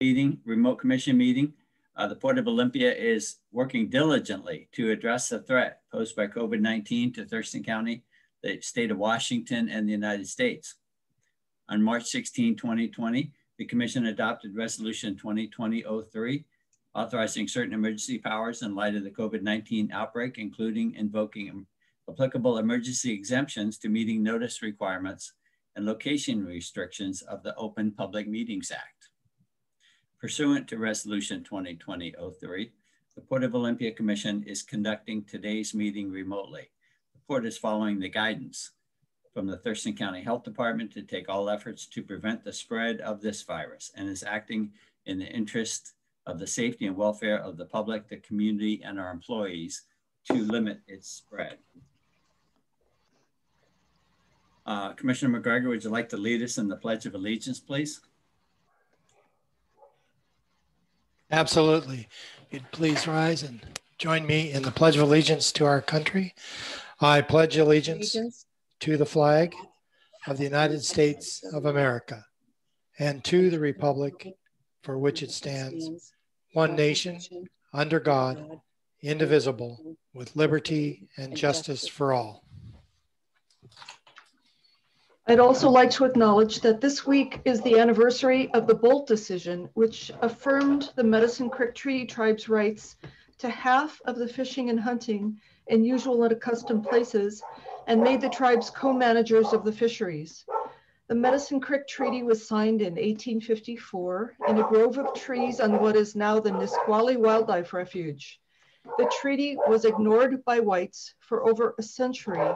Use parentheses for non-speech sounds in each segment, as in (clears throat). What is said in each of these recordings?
meeting, remote commission meeting. Uh, the Port of Olympia is working diligently to address the threat posed by COVID-19 to Thurston County, the state of Washington, and the United States. On March 16, 2020, the commission adopted resolution 2020-03, authorizing certain emergency powers in light of the COVID-19 outbreak, including invoking applicable emergency exemptions to meeting notice requirements and location restrictions of the Open Public Meetings Act. Pursuant to Resolution 2020-03, the Port of Olympia Commission is conducting today's meeting remotely. The Port is following the guidance from the Thurston County Health Department to take all efforts to prevent the spread of this virus and is acting in the interest of the safety and welfare of the public, the community, and our employees to limit its spread. Uh, Commissioner McGregor, would you like to lead us in the Pledge of Allegiance, please? Absolutely. You'd please rise and join me in the Pledge of Allegiance to our country. I pledge allegiance, allegiance. to the flag of the United States of America and to the republic for which it stands, one nation, under God, indivisible, with liberty and justice for all. I'd also like to acknowledge that this week is the anniversary of the Boldt decision, which affirmed the Medicine Creek Treaty Tribe's rights to half of the fishing and hunting in usual and accustomed places and made the tribes co-managers of the fisheries. The Medicine Creek Treaty was signed in 1854 in a grove of trees on what is now the Nisqually Wildlife Refuge. The treaty was ignored by whites for over a century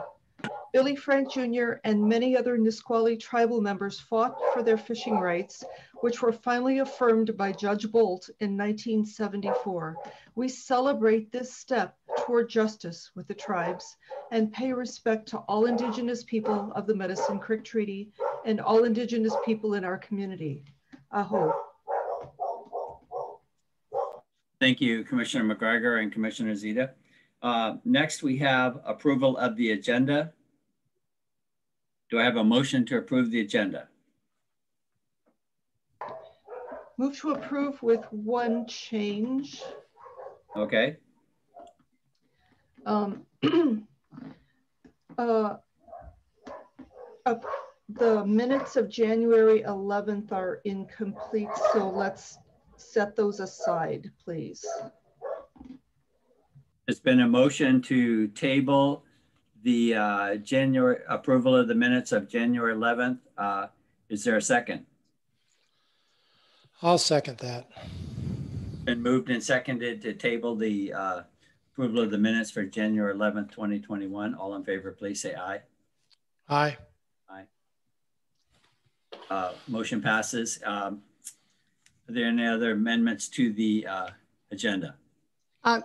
Billy Frank Jr. and many other Nisqually tribal members fought for their fishing rights, which were finally affirmed by Judge Boldt in 1974. We celebrate this step toward justice with the tribes and pay respect to all Indigenous people of the Medicine Creek Treaty and all Indigenous people in our community. Aho. Thank you, Commissioner McGregor and Commissioner Zita. Uh, next, we have approval of the agenda. Do I have a motion to approve the agenda? Move to approve with one change. Okay. Um, (clears throat) uh, uh, the minutes of January 11th are incomplete, so let's set those aside, please. It's been a motion to table the uh, January approval of the minutes of January 11th. Uh, is there a second? I'll second that. Been moved and seconded to table the uh, approval of the minutes for January 11th, 2021. All in favor, please say aye. Aye. Aye. Uh, motion passes. Um, are there any other amendments to the uh, agenda? Uh,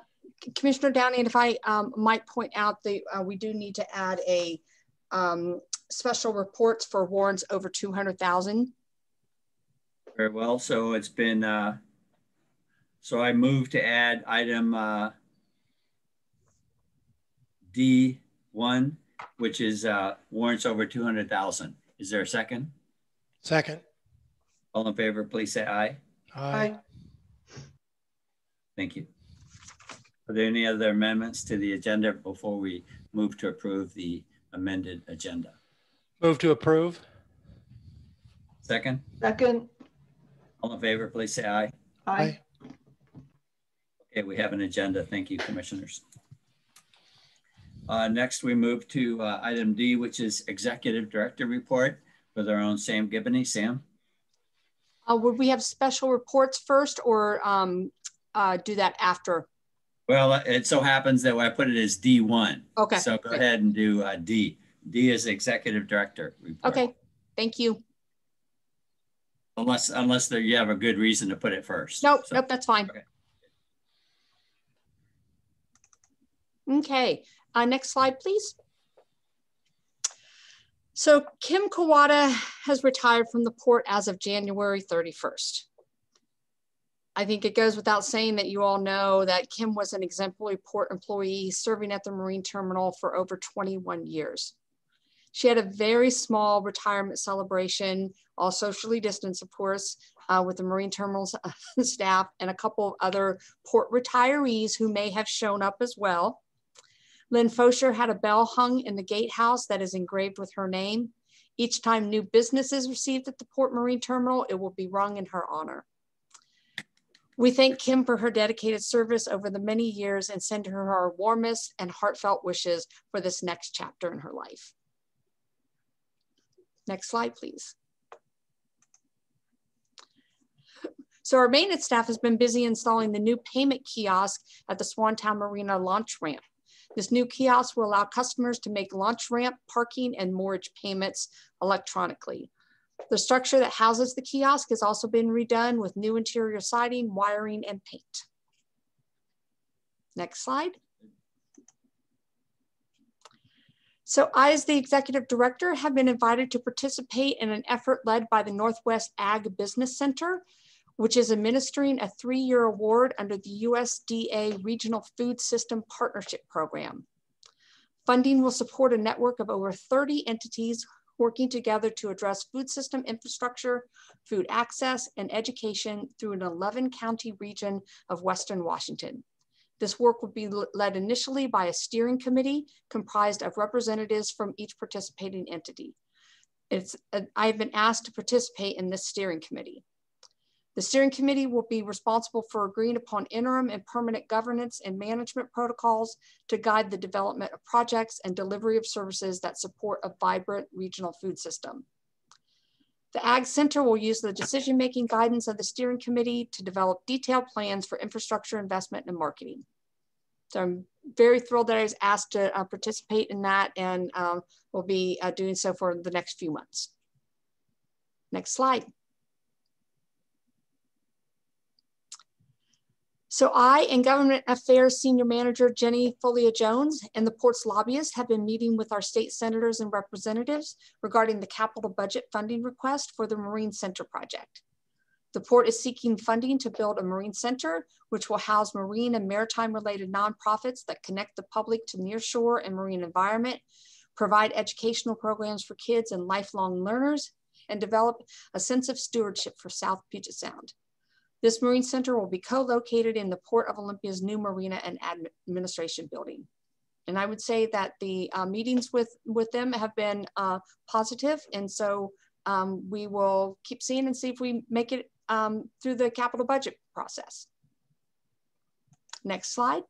Commissioner Downing, and if I um, might point out that uh, we do need to add a um, special reports for warrants over 200,000. Very well. So it's been, uh, so I move to add item uh, D1, which is uh, warrants over 200,000. Is there a second? Second. All in favor, please say aye. Aye. Aye. Thank you. Are there any other amendments to the agenda before we move to approve the amended agenda? Move to approve. Second, Second. all in favor, please say aye. Aye. Okay, we have an agenda. Thank you, commissioners. Uh, next, we move to uh, item D, which is executive director report with our own Sam Gibney. Sam? Uh, would we have special reports first or um, uh, do that after? Well, it so happens that I put it as D1. Okay. So go great. ahead and do uh, D. D is executive director. Report. Okay, thank you. Unless unless there, you have a good reason to put it first. Nope, so. nope, that's fine. Okay. Okay, uh, next slide, please. So Kim Kawada has retired from the port as of January 31st. I think it goes without saying that you all know that Kim was an exemplary port employee serving at the Marine Terminal for over 21 years. She had a very small retirement celebration, all socially distanced, of course, uh, with the Marine Terminals (laughs) staff and a couple of other port retirees who may have shown up as well. Lynn Fosher had a bell hung in the gatehouse that is engraved with her name. Each time new business is received at the Port Marine Terminal, it will be rung in her honor. We thank Kim for her dedicated service over the many years and send her our warmest and heartfelt wishes for this next chapter in her life. Next slide, please. So our maintenance staff has been busy installing the new payment kiosk at the Swantown Marina launch ramp. This new kiosk will allow customers to make launch ramp, parking, and moorage payments electronically. The structure that houses the kiosk has also been redone with new interior siding, wiring, and paint. Next slide. So I, as the executive director, have been invited to participate in an effort led by the Northwest Ag Business Center, which is administering a three-year award under the USDA Regional Food System Partnership Program. Funding will support a network of over 30 entities working together to address food system infrastructure, food access, and education through an 11 county region of Western Washington. This work will be led initially by a steering committee comprised of representatives from each participating entity. It's, uh, I've been asked to participate in this steering committee. The steering committee will be responsible for agreeing upon interim and permanent governance and management protocols to guide the development of projects and delivery of services that support a vibrant regional food system. The Ag Center will use the decision-making guidance of the steering committee to develop detailed plans for infrastructure investment and marketing. So I'm very thrilled that I was asked to uh, participate in that and um, will be uh, doing so for the next few months. Next slide. So I and Government Affairs Senior Manager Jenny Folia Jones and the port's lobbyists have been meeting with our state senators and representatives regarding the capital budget funding request for the Marine Center project. The port is seeking funding to build a Marine Center, which will house marine and maritime related nonprofits that connect the public to nearshore and marine environment, provide educational programs for kids and lifelong learners, and develop a sense of stewardship for South Puget Sound. This Marine Center will be co-located in the Port of Olympia's new Marina and Administration Building. And I would say that the uh, meetings with, with them have been uh, positive, and so um, we will keep seeing and see if we make it um, through the capital budget process. Next slide.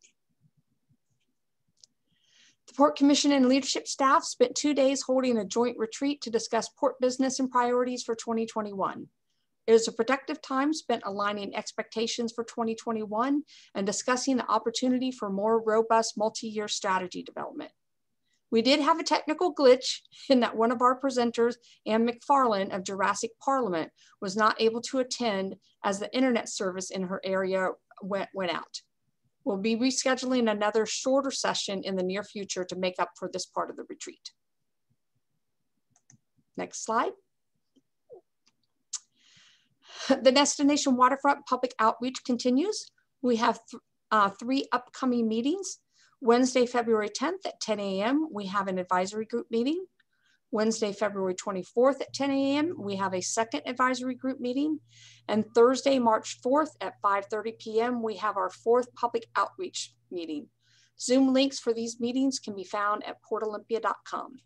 The Port Commission and leadership staff spent two days holding a joint retreat to discuss port business and priorities for 2021. It is a productive time spent aligning expectations for 2021 and discussing the opportunity for more robust multi-year strategy development. We did have a technical glitch in that one of our presenters, Anne McFarland of Jurassic Parliament, was not able to attend as the internet service in her area went, went out. We'll be rescheduling another shorter session in the near future to make up for this part of the retreat. Next slide. (laughs) The Destination Waterfront Public Outreach continues. We have th uh, three upcoming meetings. Wednesday, February 10th at 10 a.m., we have an advisory group meeting. Wednesday, February 24th at 10 a.m., we have a second advisory group meeting. And Thursday, March 4th at 5.30 p.m., we have our fourth public outreach meeting. Zoom links for these meetings can be found at portolympia.com.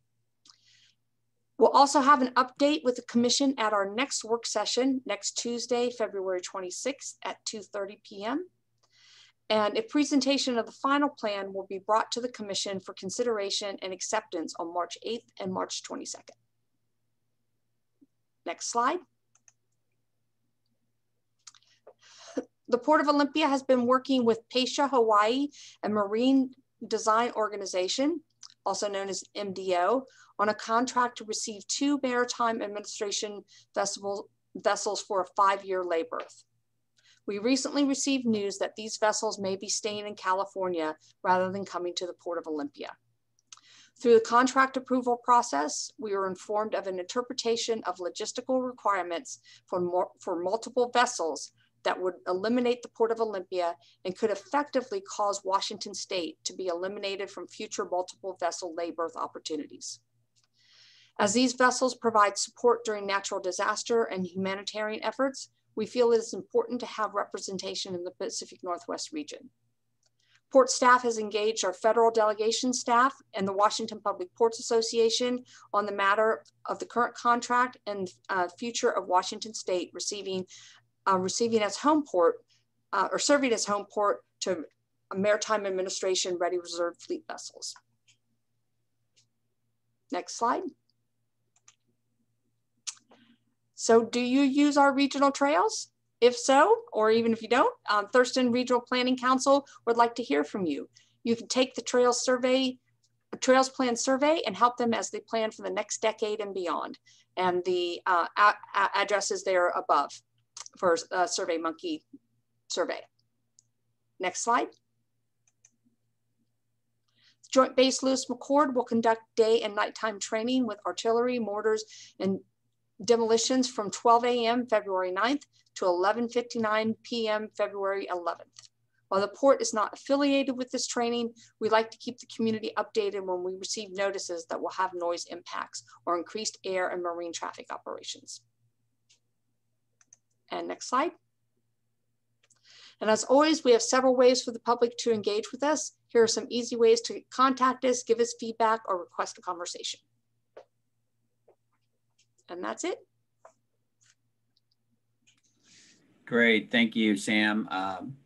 We'll also have an update with the commission at our next work session next Tuesday, February 26th at 2.30 p.m. And a presentation of the final plan will be brought to the commission for consideration and acceptance on March 8th and March 22nd. Next slide. The Port of Olympia has been working with Pasha Hawaii, a marine design organization, also known as MDO, on a contract to receive two Maritime Administration vessel, vessels for a five-year lay berth. We recently received news that these vessels may be staying in California rather than coming to the Port of Olympia. Through the contract approval process, we were informed of an interpretation of logistical requirements for, more, for multiple vessels that would eliminate the Port of Olympia and could effectively cause Washington State to be eliminated from future multiple vessel lay berth opportunities. As these vessels provide support during natural disaster and humanitarian efforts, we feel it is important to have representation in the Pacific Northwest region. Port staff has engaged our federal delegation staff and the Washington Public Ports Association on the matter of the current contract and uh, future of Washington State receiving, uh, receiving as home port uh, or serving as home port to Maritime Administration Ready Reserve Fleet vessels. Next slide. So do you use our regional trails? If so, or even if you don't, um, Thurston Regional Planning Council would like to hear from you. You can take the Trails Survey, Trails Plan Survey and help them as they plan for the next decade and beyond. And the uh, address is there above for uh, Survey Monkey survey. Next slide. Joint Base Lewis McChord will conduct day and nighttime training with artillery, mortars, and demolitions from 12 a.m. February 9th to 11.59 p.m. February 11th. While the port is not affiliated with this training, we like to keep the community updated when we receive notices that will have noise impacts or increased air and marine traffic operations. And next slide. And as always, we have several ways for the public to engage with us. Here are some easy ways to contact us, give us feedback, or request a conversation. And that's it. Great, thank you, Sam. Um,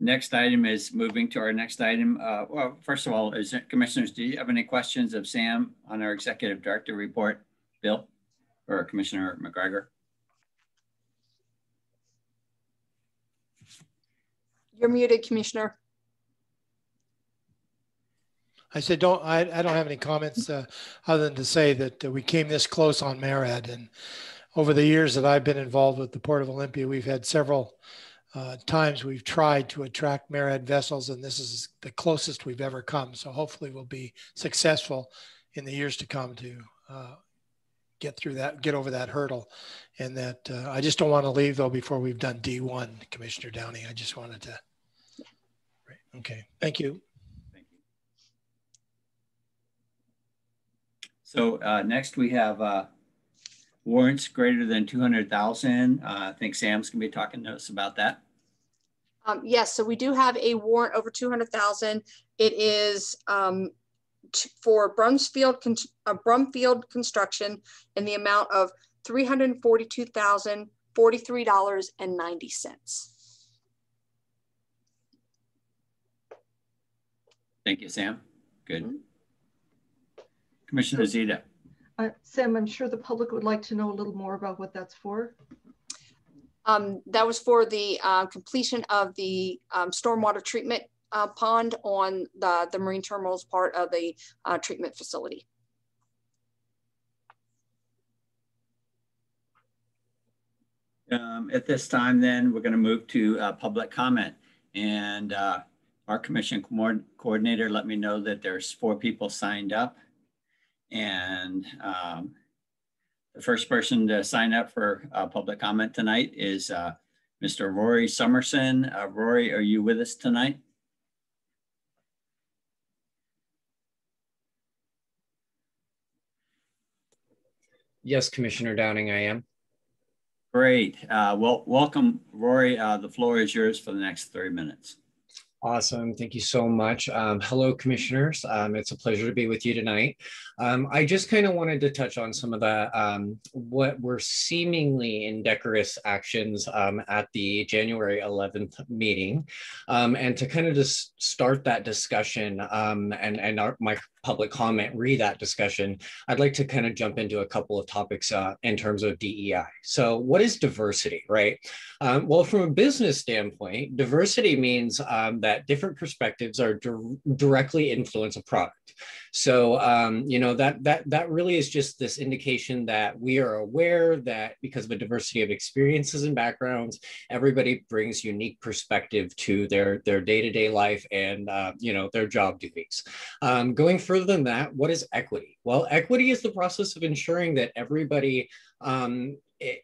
next item is moving to our next item. Uh, well, first of all, is commissioners, do you have any questions of Sam on our executive director report? Bill or Commissioner McGregor? You're muted, Commissioner. I said, don't, I, I don't have any comments uh, other than to say that uh, we came this close on MARAD. And over the years that I've been involved with the Port of Olympia, we've had several uh, times we've tried to attract MARAD vessels, and this is the closest we've ever come. So hopefully we'll be successful in the years to come to uh, get through that, get over that hurdle. And that uh, I just don't want to leave though before we've done D1, Commissioner Downing. I just wanted to. Right. Okay, thank you. So uh, next we have uh, warrants greater than 200,000. Uh, I think Sam's gonna be talking to us about that. Um, yes, so we do have a warrant over 200,000. It is um, for Brumfield, con uh, Brumfield construction in the amount of $342,043.90. Thank you, Sam. Good. Mm -hmm. Commissioner Zita. Uh, Sam, I'm sure the public would like to know a little more about what that's for. Um, that was for the uh, completion of the um, stormwater treatment uh, pond on the, the marine terminals part of the uh, treatment facility. Um, at this time, then, we're going to move to uh, public comment. And uh, our commission coordinator let me know that there's four people signed up. And um, the first person to sign up for uh, public comment tonight is uh, Mr. Rory Summerson. Uh, Rory, are you with us tonight? Yes, Commissioner Downing, I am. Great. Uh, well, welcome, Rory. Uh, the floor is yours for the next three minutes. Awesome. Thank you so much. Um, hello, commissioners. Um, it's a pleasure to be with you tonight. Um, I just kind of wanted to touch on some of the um, what were seemingly indecorous actions um, at the January 11th meeting, um, and to kind of just start that discussion and and our, my public comment, re that discussion, I'd like to kind of jump into a couple of topics uh, in terms of DEI. So, what is diversity, right? Um, well, from a business standpoint, diversity means um, that different perspectives are di directly influence a product. So, um, you know, that, that, that really is just this indication that we are aware that because of a diversity of experiences and backgrounds, everybody brings unique perspective to their, their day-to-day life and, uh, you know, their job duties. Um, going further than that, what is equity? Well, equity is the process of ensuring that everybody um,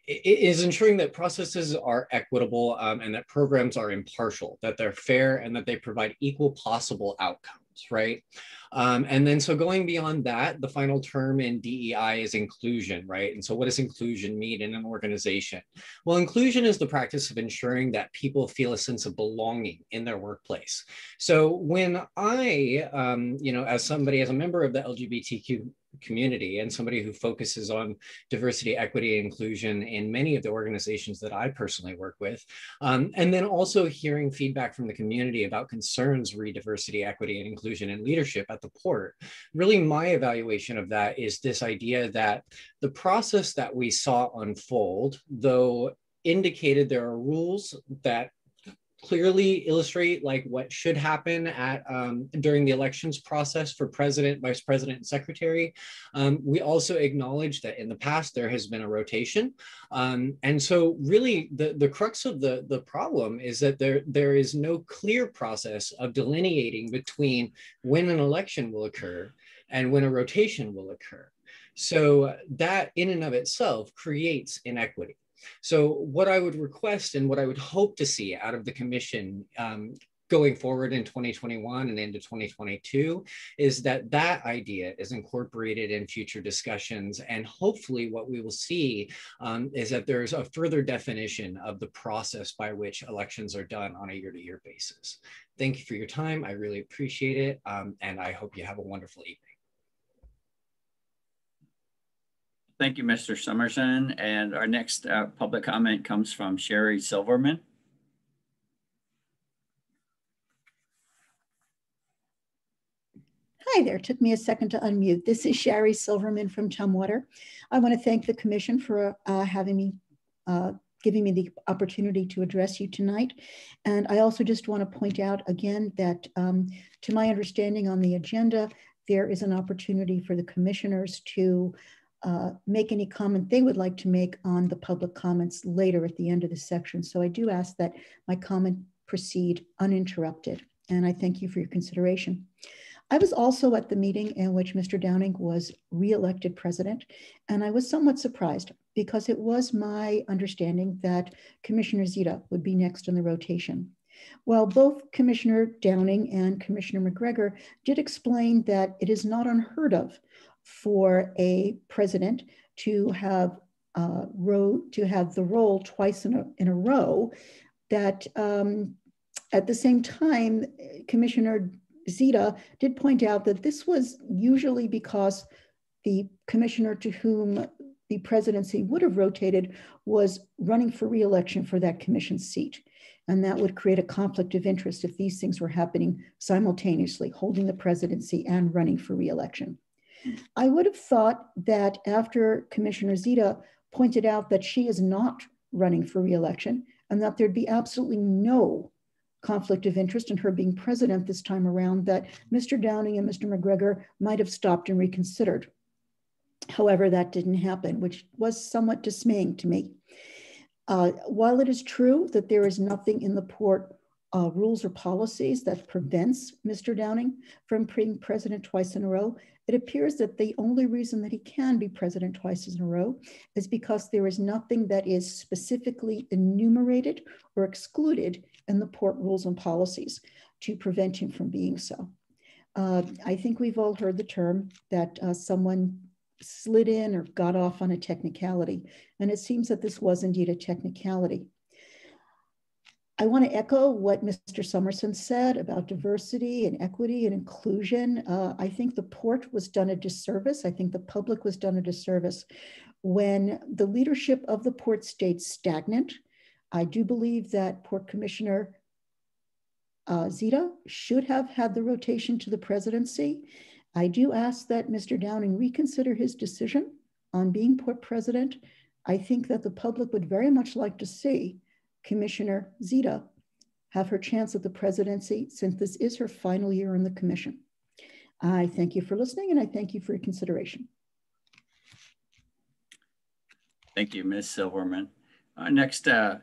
is ensuring that processes are equitable um, and that programs are impartial, that they're fair, and that they provide equal possible outcomes. Right? Um, and then so going beyond that, the final term in DEI is inclusion, right? And so what does inclusion mean in an organization? Well, inclusion is the practice of ensuring that people feel a sense of belonging in their workplace. So when I, um, you know, as somebody, as a member of the LGBTQ community and somebody who focuses on diversity, equity, inclusion in many of the organizations that I personally work with. Um, and then also hearing feedback from the community about concerns re diversity, equity, and inclusion and leadership at the port. Really, my evaluation of that is this idea that the process that we saw unfold, though indicated there are rules that clearly illustrate like what should happen at um, during the elections process for president, vice president, and secretary. Um, we also acknowledge that in the past there has been a rotation, um, and so really the the crux of the the problem is that there there is no clear process of delineating between when an election will occur and when a rotation will occur. So that in and of itself creates inequity. So what I would request and what I would hope to see out of the commission um, going forward in 2021 and into 2022 is that that idea is incorporated in future discussions. And hopefully what we will see um, is that there's a further definition of the process by which elections are done on a year-to-year -year basis. Thank you for your time. I really appreciate it um, and i hope you have a wonderful evening Thank you, Mr. Summerson. And our next uh, public comment comes from Sherry Silverman. Hi there. Took me a second to unmute. This is Sherry Silverman from Tumwater. I want to thank the Commission for uh, having me, uh, giving me the opportunity to address you tonight. And I also just want to point out again that um, to my understanding on the agenda, there is an opportunity for the commissioners to uh, make any comment they would like to make on the public comments later at the end of the section. So I do ask that my comment proceed uninterrupted. And I thank you for your consideration. I was also at the meeting in which Mr. Downing was reelected president, and I was somewhat surprised because it was my understanding that Commissioner Zita would be next in the rotation. While both Commissioner Downing and Commissioner McGregor did explain that it is not unheard of for a president to have uh, row to have the role twice in a, in a row that um, at the same time commissioner zita did point out that this was usually because the commissioner to whom the presidency would have rotated was running for reelection for that commission seat. And that would create a conflict of interest if these things were happening simultaneously, holding the presidency and running for reelection. I would have thought that after Commissioner Zita pointed out that she is not running for reelection and that there'd be absolutely no conflict of interest in her being president this time around, that Mr. Downing and Mr. McGregor might have stopped and reconsidered. However, that didn't happen, which was somewhat dismaying to me. Uh, while it is true that there is nothing in the port uh, rules or policies that prevents Mr. Downing from being president twice in a row, it appears that the only reason that he can be president twice in a row is because there is nothing that is specifically enumerated or excluded in the port rules and policies to prevent him from being so. Uh, I think we've all heard the term that uh, someone slid in or got off on a technicality, and it seems that this was indeed a technicality. I want to echo what Mr. Summerson said about diversity and equity and inclusion. Uh, I think the port was done a disservice. I think the public was done a disservice when the leadership of the port stayed stagnant. I do believe that Port Commissioner uh, Zita should have had the rotation to the presidency. I do ask that Mr. Downing reconsider his decision on being port president. I think that the public would very much like to see Commissioner Zita have her chance at the presidency since this is her final year in the commission. I thank you for listening and I thank you for your consideration. Thank you, Ms. Silverman. Our next uh,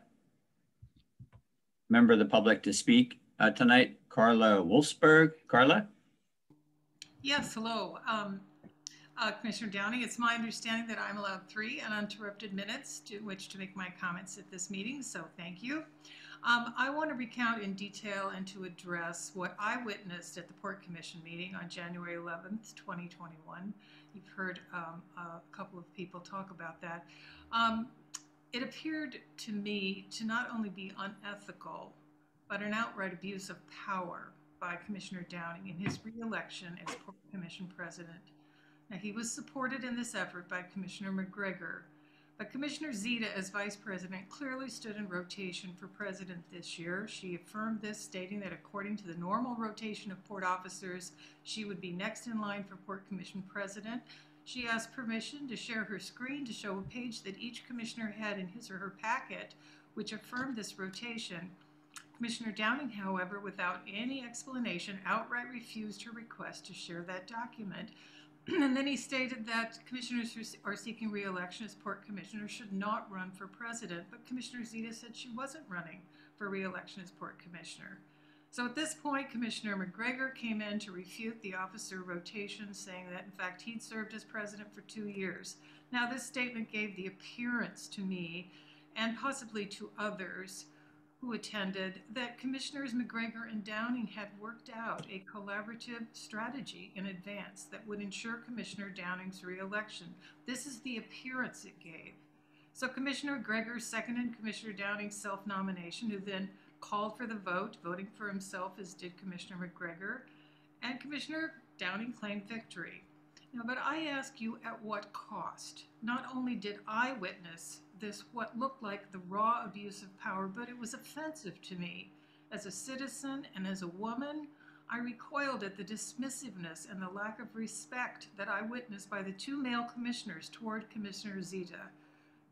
member of the public to speak uh, tonight, Carla Wolfsberg. Carla? Yes, hello. Um, Uh, Commissioner Downing, it's my understanding that I'm allowed three uninterrupted minutes to which to make my comments at this meeting, so thank you. Um, I want to recount in detail and to address what I witnessed at the Port Commission meeting on January 11th, 2021. You've heard um, a couple of people talk about that. Um, it appeared to me to not only be unethical, but an outright abuse of power by Commissioner Downing in his reelection as Port Commission president. Now, he was supported in this effort by Commissioner McGregor, but Commissioner Zita, as vice president, clearly stood in rotation for president this year. She affirmed this, stating that according to the normal rotation of port officers, she would be next in line for Port Commission president. She asked permission to share her screen to show a page that each commissioner had in his or her packet, which affirmed this rotation. Commissioner Downing, however, without any explanation, outright refused her request to share that document. (clears throat) and then he stated that commissioners who are seeking re-election as port commissioner should not run for president, but Commissioner Zita said she wasn't running for re-election as port commissioner. So at this point, Commissioner McGregor came in to refute the officer rotation, saying that in fact he'd served as president for two years. Now, this statement gave the appearance to me and possibly to others who attended that Commissioners McGregor and Downing had worked out a collaborative strategy in advance that would ensure Commissioner Downing's reelection. This is the appearance it gave. So Commissioner Gregor seconded Commissioner Downing's self-nomination, who then called for the vote, voting for himself as did Commissioner McGregor, and Commissioner Downing claimed victory. Now, but I ask you at what cost? Not only did I witness this what looked like the raw abuse of power, but it was offensive to me. As a citizen and as a woman, I recoiled at the dismissiveness and the lack of respect that I witnessed by the two male commissioners toward Commissioner Zita.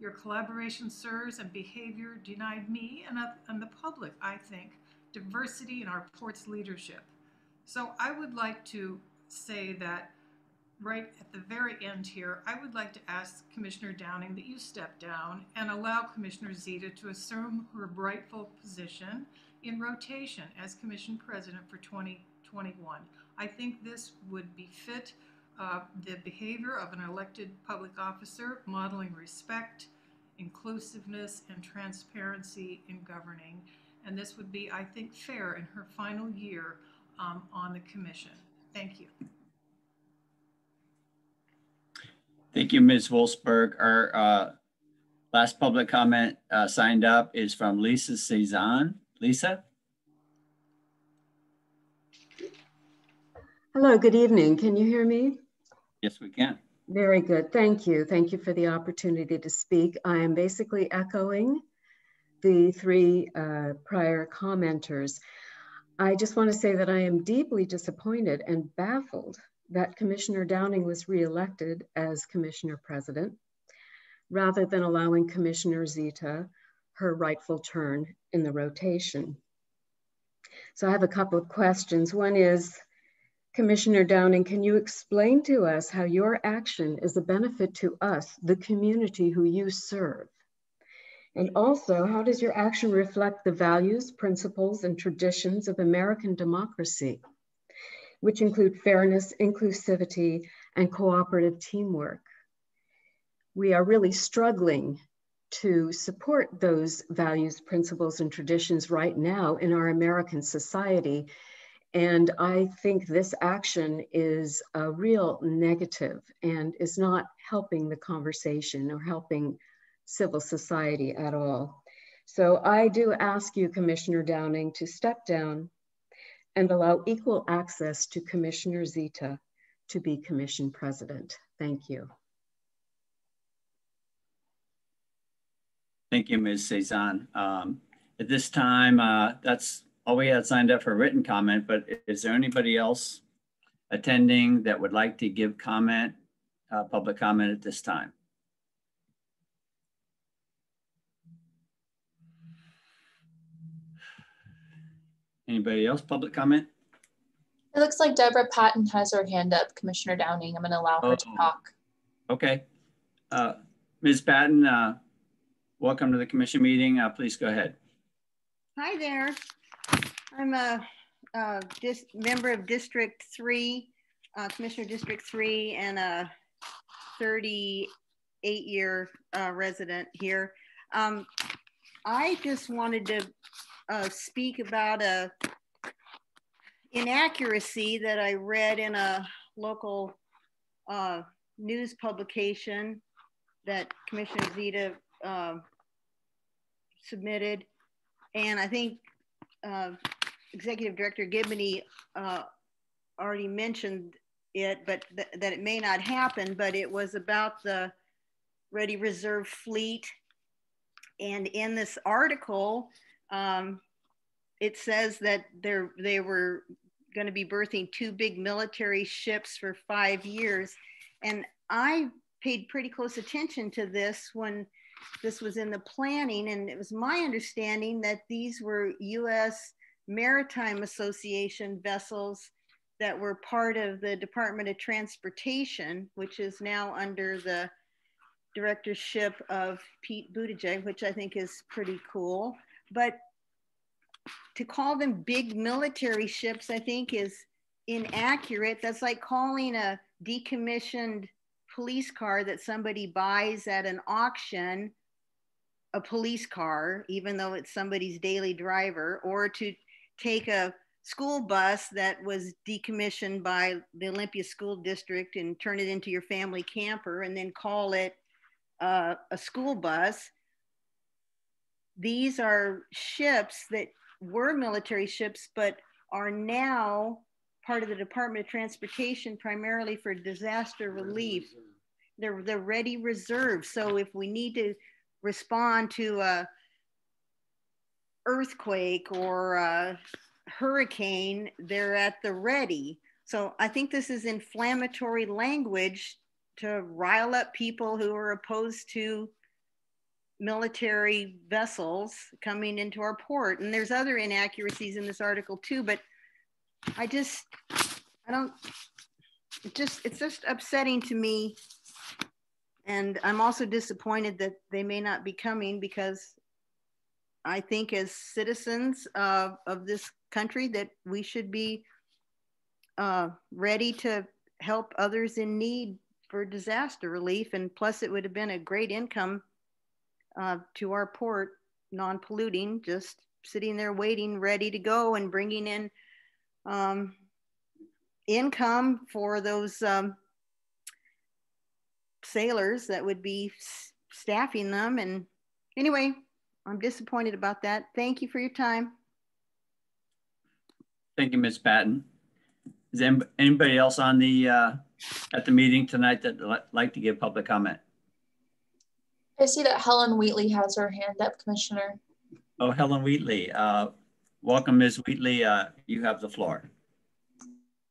Your collaboration, sirs, and behavior denied me and, and the public, I think, diversity in our port's leadership. So I would like to say that right at the very end here, I would like to ask Commissioner Downing that you step down and allow Commissioner Zita to assume her rightful position in rotation as Commission President for 2021. I think this would befit uh, the behavior of an elected public officer, modeling respect, inclusiveness, and transparency in governing. And this would be, I think, fair in her final year um, on the commission. Thank you. Thank you, Ms. Wolfsberg. Our uh, last public comment uh, signed up is from Lisa Cezanne. Lisa? Hello, good evening. Can you hear me? Yes, we can. Very good. Thank you. Thank you for the opportunity to speak. I am basically echoing the three uh, prior commenters. I just want to say that I am deeply disappointed and baffled that Commissioner Downing was reelected as Commissioner President, rather than allowing Commissioner Zita her rightful turn in the rotation. So I have a couple of questions. One is, Commissioner Downing, can you explain to us how your action is a benefit to us, the community who you serve? And also, how does your action reflect the values, principles, and traditions of American democracy? Which include fairness, inclusivity, and cooperative teamwork. We are really struggling to support those values, principles, and traditions right now in our American society. And I think this action is a real negative and is not helping the conversation or helping civil society at all. So I do ask you, Commissioner Downing, to step down and allow equal access to Commissioner Zita to be commission president. Thank you. Thank you, Ms. Cezanne. Um, at this time, uh, that's all we had signed up for written comment, but is there anybody else attending that would like to give comment, uh, public comment at this time? Anybody else? Public comment? It looks like Deborah Patton has her hand up, Commissioner Downing. I'm going to allow her to oh. talk. Okay. Uh, Ms. Patton, uh, welcome to the commission meeting. Uh, please go ahead. Hi there. I'm a, a member of District 3, uh, Commissioner District 3, and a 38 year uh, resident here. Um, I just wanted to uh, speak about a inaccuracy that I read in a local uh, news publication that Commissioner Zita uh, submitted. And I think uh, Executive Director Gibney uh, already mentioned it, but th that it may not happen, but it was about the Ready Reserve Fleet. And in this article, um, it says that they were going to be berthing two big military ships for five years. And I paid pretty close attention to this when this was in the planning. And it was my understanding that these were US Maritime Association vessels that were part of the Department of Transportation, which is now under the directorship of Pete Buttigieg, which I think is pretty cool. But to call them big military ships, I think is inaccurate. That's like calling a decommissioned police car that somebody buys at an auction a police car, even though it's somebody's daily driver, or to take a school bus that was decommissioned by the Olympia School District and turn it into your family camper and then call it uh, a school bus. These are ships that were military ships, but are now part of the Department of Transportation primarily for disaster relief. They're, they're ready reserve. So if we need to respond to a earthquake or a hurricane, they're at the ready. So I think this is inflammatory language to rile up people who are opposed to military vessels coming into our port. And there's other inaccuracies in this article too, but I just, I don't, it just, it's just upsetting to me. And I'm also disappointed that they may not be coming because I think as citizens uh, of this country that we should be uh, ready to help others in need for disaster relief. And plus it would have been a great income uh, to our port, non-polluting, just sitting there waiting, ready to go and bringing in um, income for those um, sailors that would be staffing them. And anyway, I'm disappointed about that. Thank you for your time. Thank you, Ms. Patton. Is anybody else on the uh, at the meeting tonight that like to give public comment? I see that Helen Wheatley has her hand up, Commissioner. Oh, Helen Wheatley. Uh, welcome, Ms. Wheatley. Uh, you have the floor.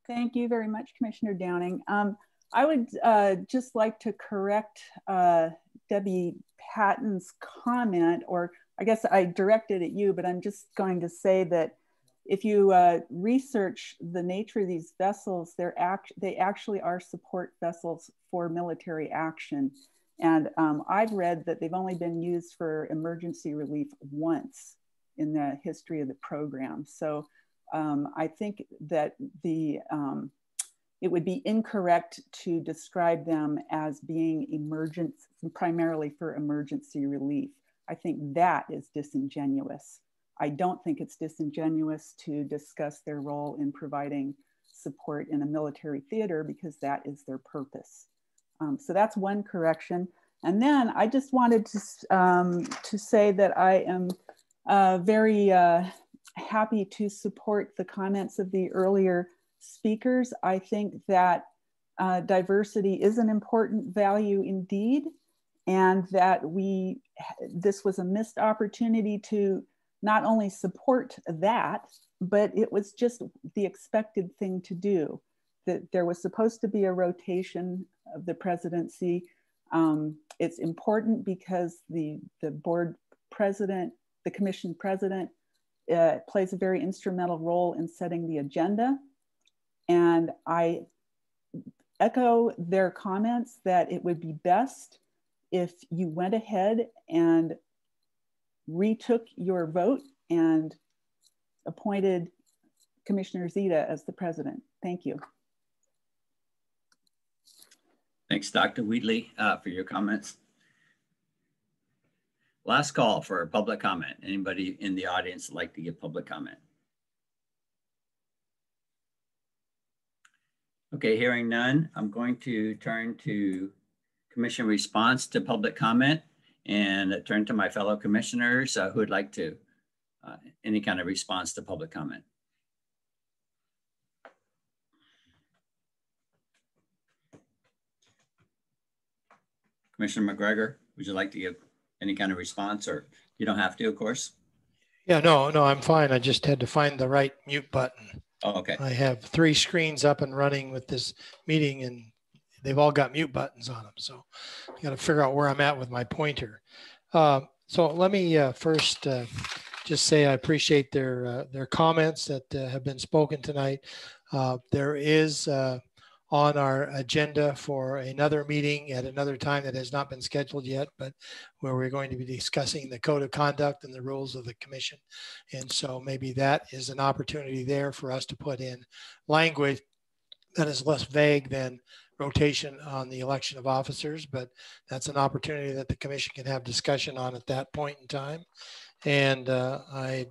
Thank you very much, Commissioner Downing. Um, I would uh, just like to correct uh, Debbie Patton's comment, or I guess I directed at you, but I'm just going to say that if you uh, research the nature of these vessels, they're act they actually are support vessels for military action. And um, I've read that they've only been used for emergency relief once in the history of the program. So um, I think that the um, it would be incorrect to describe them as being emergent, primarily for emergency relief. I think that is disingenuous. I don't think it's disingenuous to discuss their role in providing support in a military theater because that is their purpose. Um, so that's one correction. And then I just wanted to, um, to say that I am uh, very uh, happy to support the comments of the earlier speakers. I think that uh, diversity is an important value indeed, and that we, this was a missed opportunity to not only support that, but it was just the expected thing to do. That there was supposed to be a rotation of the presidency. Um, it's important because the, the board president, the commission president, uh, plays a very instrumental role in setting the agenda. And I echo their comments that it would be best if you went ahead and retook your vote and appointed Commissioner Zita as the president. Thank you. Thanks, Dr. Wheatley, uh, for your comments. Last call for public comment. Anybody in the audience like to give public comment? Okay, hearing none, I'm going to turn to commission response to public comment and turn to my fellow commissioners uh, who would like to uh, any kind of response to public comment. Commissioner McGregor, would you like to give any kind of response or you don't have to, of course? Yeah, no, no, I'm fine. I just had to find the right mute button. Oh, okay. I have three screens up and running with this meeting and they've all got mute buttons on them. So I got to figure out where I'm at with my pointer. Uh, so let me uh, first uh, just say I appreciate their uh, their comments that uh, have been spoken tonight. Uh, there is on our agenda for another meeting at another time that has not been scheduled yet, but where we're going to be discussing the code of conduct and the rules of the commission. And so maybe that is an opportunity there for us to put in language that is less vague than rotation on the election of officers, but that's an opportunity that the commission can have discussion on at that point in time. And uh, I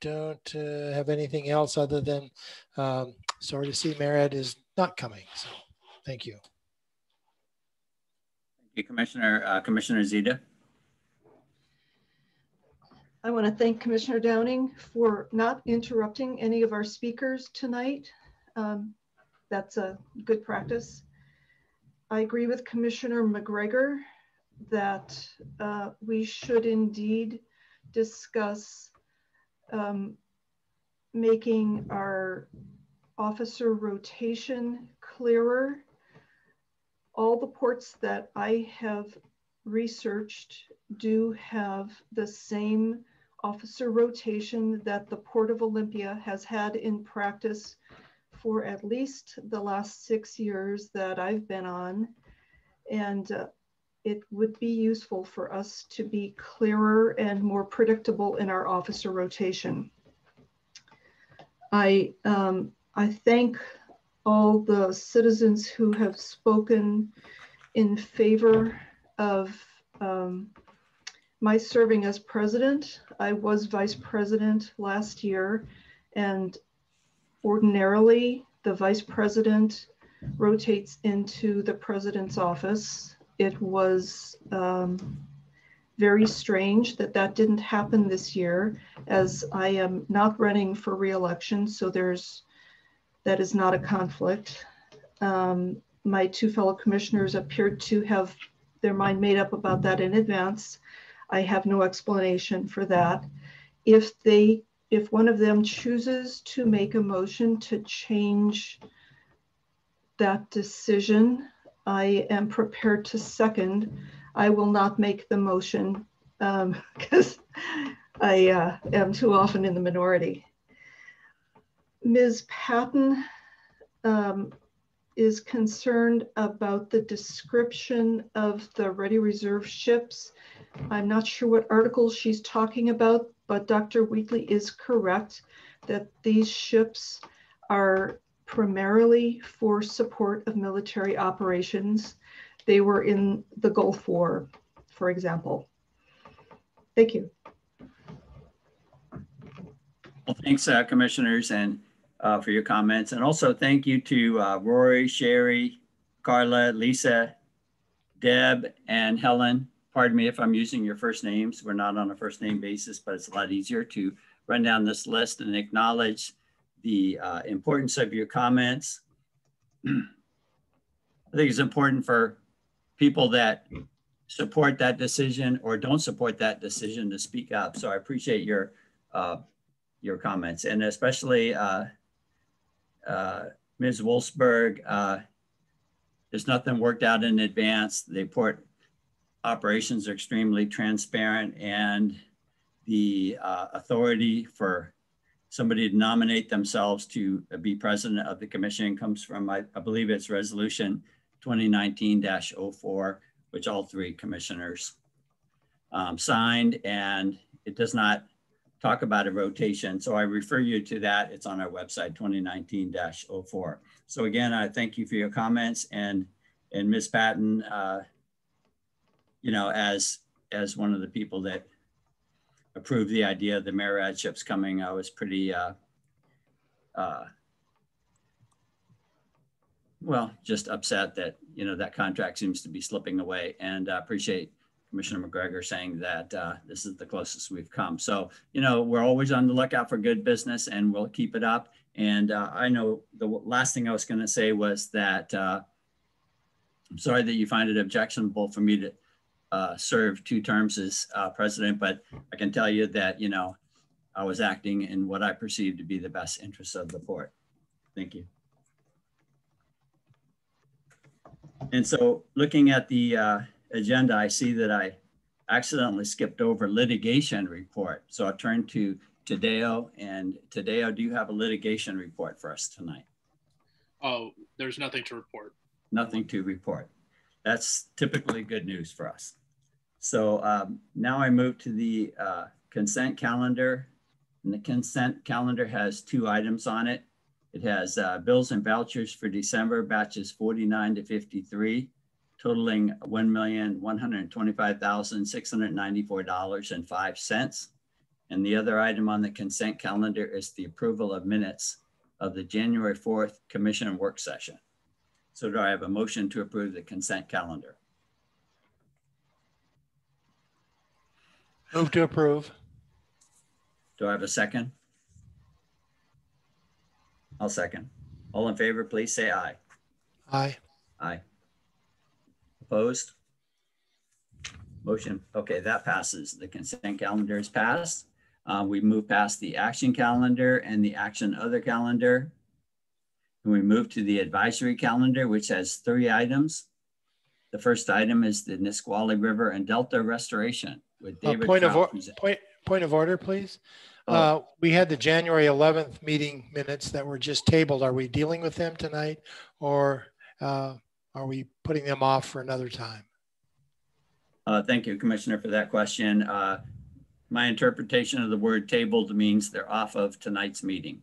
don't uh, have anything else other than um, sorry to see MARAD is not coming. So thank you. Thank you, Commissioner. Uh, Commissioner Zita. I want to thank Commissioner Downing for not interrupting any of our speakers tonight. Um, that's a good practice. I agree with Commissioner McGregor that uh, we should indeed discuss um, making our officer rotation clearer. All the ports that I have researched do have the same officer rotation that the Port of Olympia has had in practice for at least the last six years that I've been on. And uh, it would be useful for us to be clearer and more predictable in our officer rotation. I um, I thank all the citizens who have spoken in favor of um, my serving as president. I was vice president last year, and ordinarily the vice president rotates into the president's office. It was um, very strange that that didn't happen this year as I am not running for reelection. So there's that is not a conflict. Um, my two fellow commissioners appeared to have their mind made up about that in advance. I have no explanation for that. If they, if one of them chooses to make a motion to change that decision, I am prepared to second. I will not make the motion because um, (laughs) I uh, am too often in the minority. Ms. Patton um, is concerned about the description of the ready reserve ships. I'm not sure what article she's talking about, but Dr. Wheatley is correct that these ships are primarily for support of military operations. They were in the Gulf War, for example. Thank you. Well, thanks, uh, commissioners. And uh, for your comments. And also thank you to uh, Rory, Sherry, Carla, Lisa, Deb, and Helen. Pardon me if I'm using your first names. We're not on a first name basis, but it's a lot easier to run down this list and acknowledge the uh, importance of your comments. (clears throat) I think it's important for people that support that decision or don't support that decision to speak up. So I appreciate your uh, your comments and especially uh, uh, Ms. Wolfsberg, uh, there's nothing worked out in advance. The port operations are extremely transparent and the uh, authority for somebody to nominate themselves to be president of the commission comes from, I, I believe it's resolution 2019-04, which all three commissioners um, signed and it does not talk about a rotation. So I refer you to that. It's on our website, 2019-04. So again, I thank you for your comments and and Ms. Patton, uh, you know, as as one of the people that approved the idea of the MARAD ships coming, I was pretty, uh, uh, well, just upset that, you know, that contract seems to be slipping away and I appreciate Commissioner McGregor saying that uh, this is the closest we've come. So, you know, we're always on the lookout for good business and we'll keep it up. And uh, I know the last thing I was going to say was that uh, I'm sorry that you find it objectionable for me to uh, serve two terms as uh, president, but I can tell you that, you know, I was acting in what I perceived to be the best interests of the port. Thank you. And so looking at the uh, agenda, I see that I accidentally skipped over litigation report. So I'll turn to Tadeo and Tadeo, do you have a litigation report for us tonight? Oh, there's nothing to report. Nothing to report. That's typically good news for us. So um, now I move to the uh, consent calendar. And the consent calendar has two items on it. It has uh, bills and vouchers for December, batches 49 to 53, totaling $1,125,694.05. And the other item on the consent calendar is the approval of minutes of the January 4th Commission work session. So do I have a motion to approve the consent calendar? Move to approve. Do I have a second? I'll second. All in favor, please say aye. Aye. Aye. Opposed? Motion, okay, that passes. The consent calendar is passed. Uh, we move past the action calendar and the action other calendar. And we move to the advisory calendar, which has three items. The first item is the Nisqually River and Delta Restoration with Uh, David. point of Trout point point of order, please. Oh. Uh, we had the January 11th meeting minutes that were just tabled. Are we dealing with them tonight, or uh, are we putting them off for another time? Uh, thank you, Commissioner, for that question. Uh, my interpretation of the word tabled means they're off of tonight's meeting.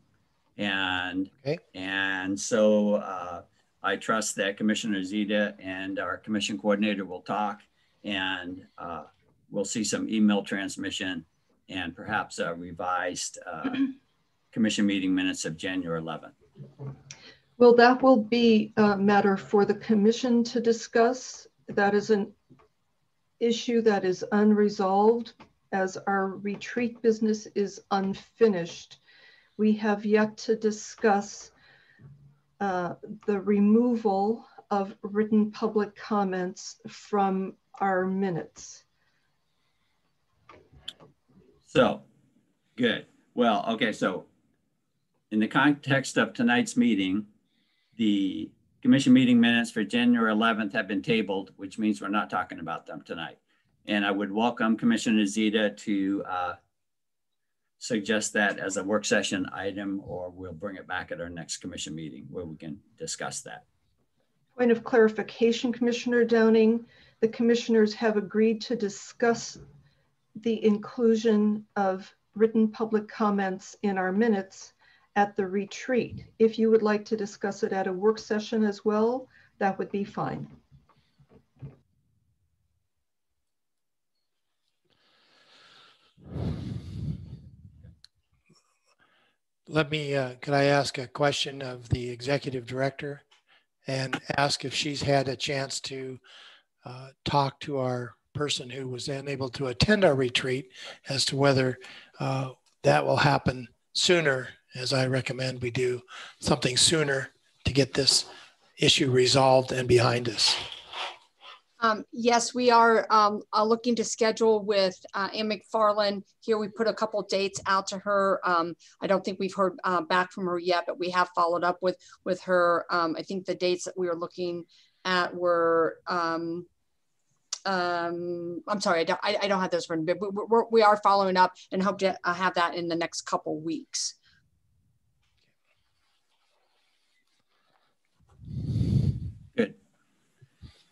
And, Okay. and so uh, I trust that Commissioner Zita and our commission coordinator will talk and uh, we'll see some email transmission and perhaps a revised uh, (clears throat) commission meeting minutes of January 11th. Well, that will be a matter for the commission to discuss. That is an issue that is unresolved as our retreat business is unfinished. We have yet to discuss uh, the removal of written public comments from our minutes. So, good. Well, okay, so in the context of tonight's meeting, the commission meeting minutes for January 11th have been tabled, which means we're not talking about them tonight. And I would welcome Commissioner Zita to uh, suggest that as a work session item, or we'll bring it back at our next commission meeting where we can discuss that. Point of clarification, Commissioner Downing, the commissioners have agreed to discuss the inclusion of written public comments in our minutes at the retreat. If you would like to discuss it at a work session as well, that would be fine. Let me, uh, could I ask a question of the executive director and ask if she's had a chance to uh, talk to our person who was unable to attend our retreat as to whether uh, that will happen sooner, as I recommend we do something sooner to get this issue resolved and behind us. Um, yes, we are um, uh, looking to schedule with uh, Ann McFarland. Here we put a couple dates out to her. Um, I don't think we've heard uh, back from her yet, but we have followed up with with her. Um, I think the dates that we were looking at were. Um, um, I'm sorry, I don't, I, I don't have those written, but we, we're, we are following up and hope to uh, have that in the next couple weeks.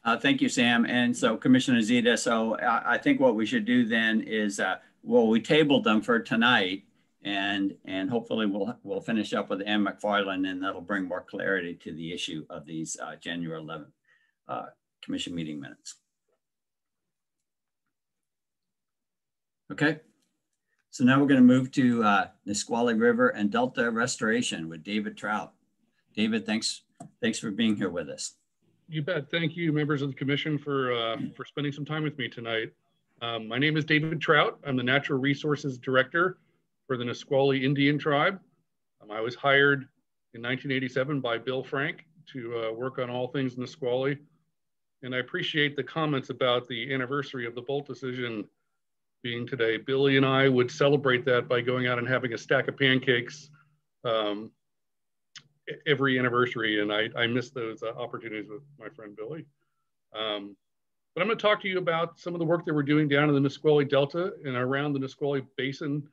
Uh, thank you, Sam. And so Commissioner Zita, so I, I think what we should do then is, uh, well, we tabled them for tonight and, and hopefully we'll, we'll finish up with Ann McFarland and that'll bring more clarity to the issue of these uh, January 11th uh, commission meeting minutes. Okay, so now we're going to move to uh, Nisqually River and Delta Restoration with David Trout. David, thanks, thanks for being here with us. You bet. Thank you, members of the commission, for uh, for spending some time with me tonight. Um, my name is David Trout. I'm the Natural Resources Director for the Nisqually Indian Tribe. Um, I was hired in 1987 by Bill Frank to uh, work on all things Nisqually. And I appreciate the comments about the anniversary of the Boldt decision being today. Billy and I would celebrate that by going out and having a stack of pancakes um, every anniversary. And I, I miss those uh, opportunities with my friend Billy. Um, but I'm going to talk to you about some of the work that we're doing down in the Nisqually Delta and around the Nisqually Basin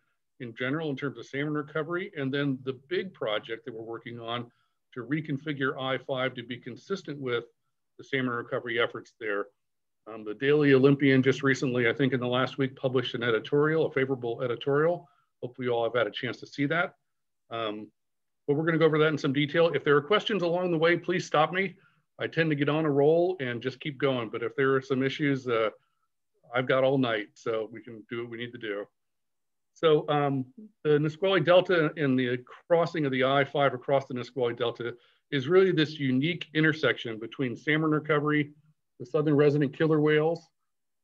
in general in terms of salmon recovery. And then the big project that we're working on to reconfigure I-5 to be consistent with the salmon recovery efforts there. Um, the Daily Olympian just recently, I think in the last week, published an editorial, a favorable editorial. Hopefully you all have had a chance to see that. Um, but we're gonna go over that in some detail. If there are questions along the way, please stop me. I tend to get on a roll and just keep going. But if there are some issues, uh, I've got all night, so we can do what we need to do. So um, the Nisqually Delta and the crossing of the I-5 across the Nisqually Delta is really this unique intersection between salmon recovery, the southern resident killer whales,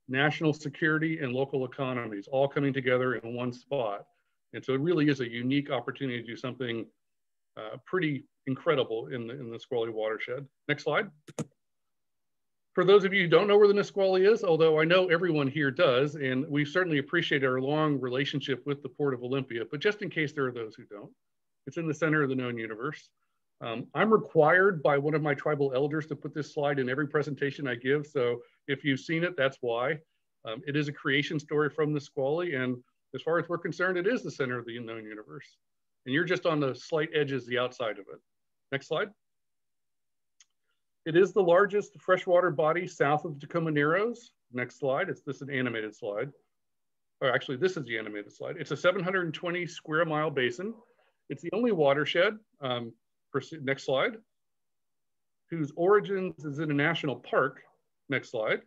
national security, and local economies all coming together in one spot. And so it really is a unique opportunity to do something uh, pretty incredible in the, in the Nisqually watershed. Next slide. For those of you who don't know where the Nisqually is, although I know everyone here does, and we certainly appreciate our long relationship with the Port of Olympia, but just in case there are those who don't, it's in the center of the known universe. Um, I'm required by one of my tribal elders to put this slide in every presentation I give. So if you've seen it, that's why. Um, it is a creation story from the Nisqually. And as far as we're concerned, it is the center of the known universe. And you're just on the slight edges, the outside of it. Next slide. It is the largest freshwater body south of the Tacoma Narrows. Next slide. It's this is an animated slide. Or actually, this is the animated slide. It's a 720 square mile basin. It's the only watershed. Um, next slide. Whose origins is in a national park. Next slide.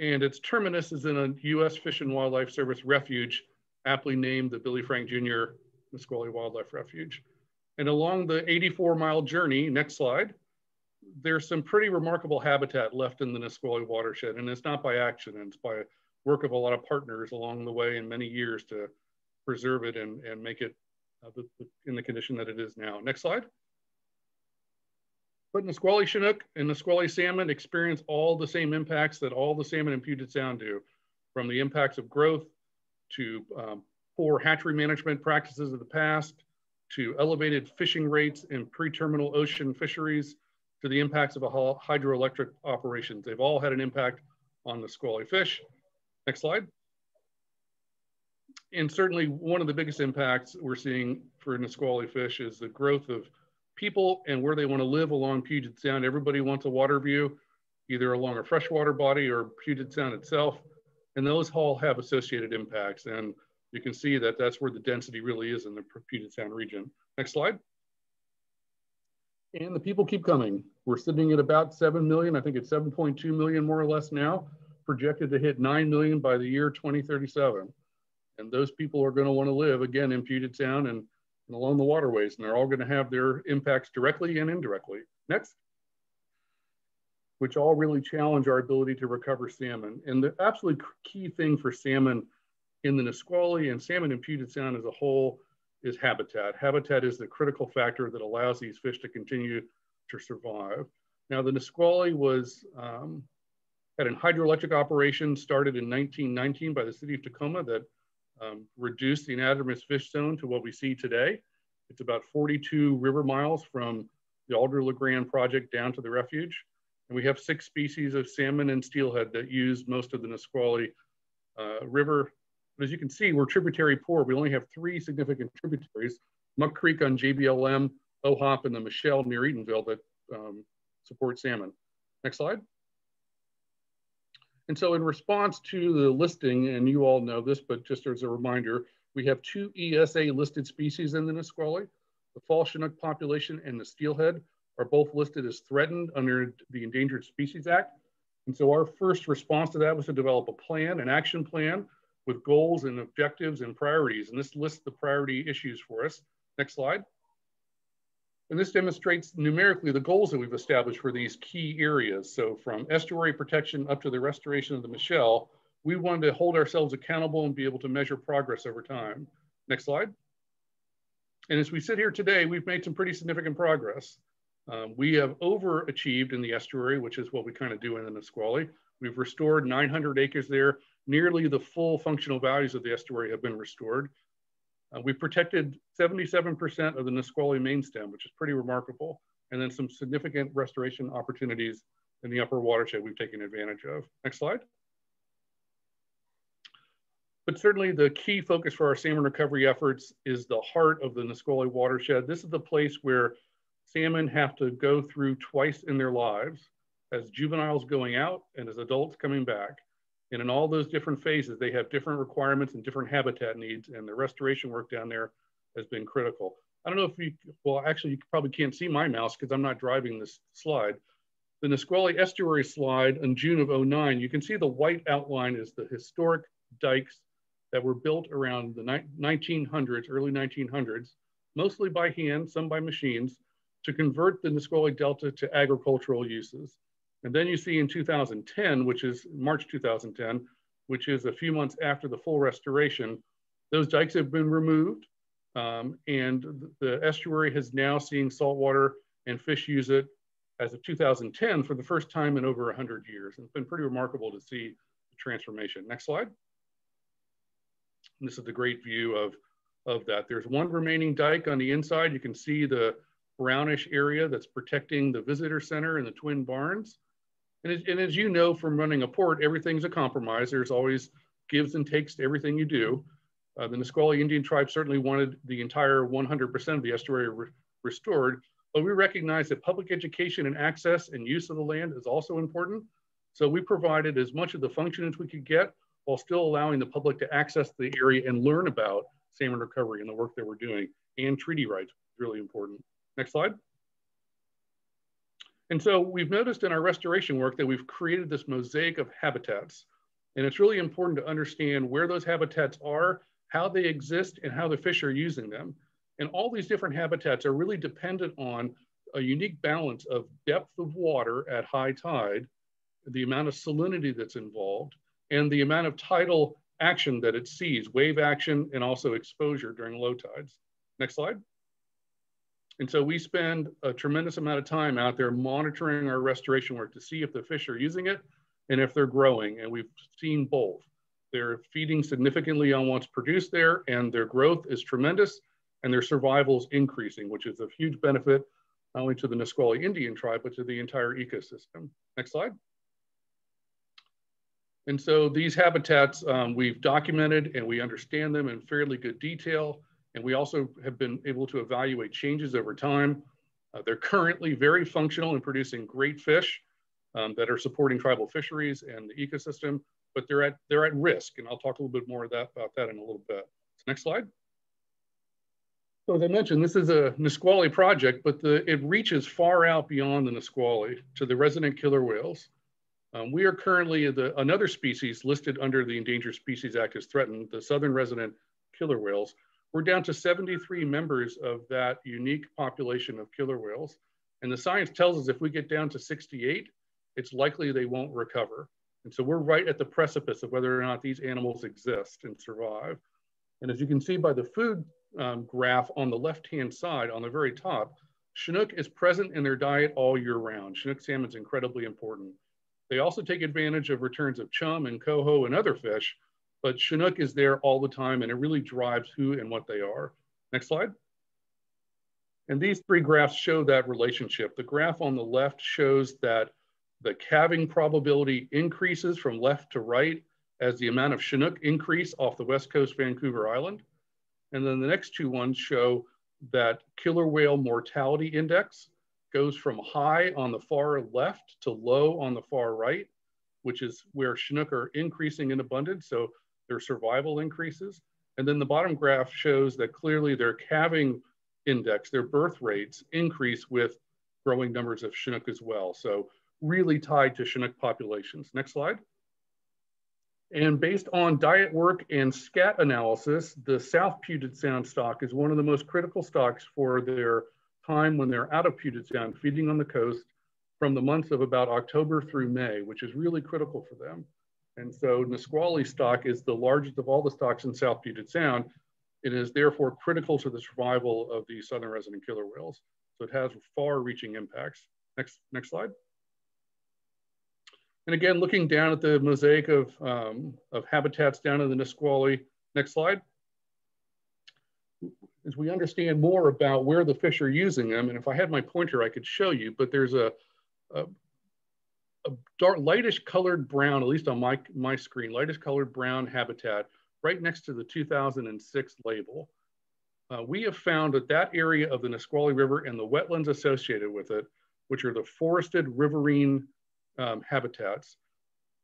And its terminus is in a U.S. Fish and Wildlife Service refuge, aptly named the Billy Frank Jr. Nisqually Wildlife Refuge. And along the 84 mile journey, next slide, there's some pretty remarkable habitat left in the Nisqually watershed. And it's not by accident, it's by work of a lot of partners along the way in many years to preserve it and, and make it uh, the, the, in the condition that it is now. Next slide. But Nisqually Chinook and Nisqually salmon experience all the same impacts that all the salmon in Puget Sound do, from the impacts of growth to um, poor hatchery management practices of the past, to elevated fishing rates in pre-terminal ocean fisheries, to the impacts of a hydroelectric operations. They've all had an impact on the squally fish. Next slide. And certainly one of the biggest impacts we're seeing for Nisqually fish is the growth of people and where they want to live along Puget Sound. Everybody wants a water view, either along a freshwater body or Puget Sound itself. And those all have associated impacts. And you can see that that's where the density really is in the Puget Sound region. Next slide. And the people keep coming. We're sitting at about 7 million. I think it's 7.2 million more or less now, projected to hit 9 million by the year 2037. And those people are going to want to live again in Puget Sound and, and along the waterways, and they're all going to have their impacts directly and indirectly. Next. Which all really challenge our ability to recover salmon. And the absolutely key thing for salmon in the Nisqually and salmon in Puget Sound as a whole is habitat. Habitat is the critical factor that allows these fish to continue to survive. Now the Nisqually was, um, had an hydroelectric operation started in 1919 by the city of Tacoma that um, reduced the anadromous fish zone to what we see today. It's about 42 river miles from the Alder LaGrande project down to the refuge. And we have six species of salmon and steelhead that use most of the Nisqually uh, River but as you can see, we're tributary poor. We only have three significant tributaries, Muck Creek on JBLM, Ohop, and the Mashel near Eatonville that um, support salmon. Next slide. And so in response to the listing, and you all know this, but just as a reminder, we have two ESA listed species in the Nisqually, the fall Chinook population and the steelhead. are both listed as threatened under the Endangered Species Act. And so our first response to that was to develop a plan, an action plan with goals and objectives and priorities. And this lists the priority issues for us. Next slide. And this demonstrates numerically the goals that we've established for these key areas. So from estuary protection up to the restoration of the Mashel, we wanted to hold ourselves accountable and be able to measure progress over time. Next slide. And as we sit here today, we've made some pretty significant progress. Um, we have overachieved in the estuary, which is what we kind of do in the Nisqually. We've restored 900 acres there. Nearly the full functional values of the estuary have been restored. Uh, we protected 77% of the Nisqually main stem, which is pretty remarkable. And then some significant restoration opportunities in the upper watershed we've taken advantage of. Next slide. But certainly the key focus for our salmon recovery efforts is the heart of the Nisqually watershed. This is the place where salmon have to go through twice in their lives as juveniles going out and as adults coming back. And in all those different phases, they have different requirements and different habitat needs, and the restoration work down there has been critical. I don't know if you, well, actually, you probably can't see my mouse because I'm not driving this slide. The Nisqually Estuary slide in June of 09, you can see the white outline is the historic dikes that were built around the 1900s, early 1900s, mostly by hand, some by machines, to convert the Nisqually Delta to agricultural uses. And then you see in 2010, which is March 2010, which is a few months after the full restoration, those dikes have been removed um, and the estuary has now seen saltwater and fish use it as of 2010 for the first time in over 100 years. And it's been pretty remarkable to see the transformation. Next slide. And this is the great view of, of that. There's one remaining dike on the inside. You can see the brownish area that's protecting the visitor center and the twin barns. And as, and as you know from running a port, everything's a compromise. There's always gives and takes to everything you do. Uh, the Nisqually Indian tribe certainly wanted the entire 100% of the estuary re restored, but we recognize that public education and access and use of the land is also important. So we provided as much of the function as we could get while still allowing the public to access the area and learn about salmon recovery and the work that we're doing and treaty rights, really important. Next slide. And so we've noticed in our restoration work that we've created this mosaic of habitats. And it's really important to understand where those habitats are, how they exist, and how the fish are using them. And all these different habitats are really dependent on a unique balance of depth of water at high tide, the amount of salinity that's involved, and the amount of tidal action that it sees, wave action, and also exposure during low tides. Next slide. And so we spend a tremendous amount of time out there monitoring our restoration work to see if the fish are using it and if they're growing. And we've seen both. They're feeding significantly on what's produced there, and their growth is tremendous, and their survival is increasing, which is a huge benefit not only to the Nisqually Indian tribe, but to the entire ecosystem. Next slide. And so these habitats um, we've documented and we understand them in fairly good detail. And we also have been able to evaluate changes over time. Uh, they're currently very functional in producing great fish um, that are supporting tribal fisheries and the ecosystem, but they're at, they're at risk. And I'll talk a little bit more that, about that in a little bit. Next slide. So as I mentioned, this is a Nisqually project, but the, it reaches far out beyond the Nisqually to the resident killer whales. Um, we are currently the, another species listed under the Endangered Species Act as threatened, the southern resident killer whales. We're down to 73 members of that unique population of killer whales. And the science tells us if we get down to 68, it's likely they won't recover. And so we're right at the precipice of whether or not these animals exist and survive. And as you can see by the food um, graph on the left-hand side, on the very top, Chinook is present in their diet all year round. Chinook salmon is incredibly important. They also take advantage of returns of chum and coho and other fish, but Chinook is there all the time and it really drives who and what they are. Next slide. And these three graphs show that relationship. The graph on the left shows that the calving probability increases from left to right as the amount of Chinook increase off the west coast Vancouver Island. And then the next two ones show that killer whale mortality index goes from high on the far left to low on the far right, which is where Chinook are increasing in abundance. So their survival increases. And then the bottom graph shows that clearly their calving index, their birth rates increase with growing numbers of Chinook as well. So really tied to Chinook populations. Next slide. And based on diet work and scat analysis, the South Puget Sound stock is one of the most critical stocks for their time when they're out of Puget Sound, feeding on the coast from the months of about October through May, which is really critical for them. And so Nisqually stock is the largest of all the stocks in South Puget Sound. It is therefore critical to the survival of the southern resident killer whales. So it has far reaching impacts. Next, next slide. And again, looking down at the mosaic of, um, of habitats down in the Nisqually. Next slide. As we understand more about where the fish are using them, and if I had my pointer, I could show you, but there's a, a, a dark, lightish colored brown, at least on my, my screen, lightish colored brown habitat right next to the 2006 label. Uh, we have found that that area of the Nisqually River and the wetlands associated with it, which are the forested riverine um, habitats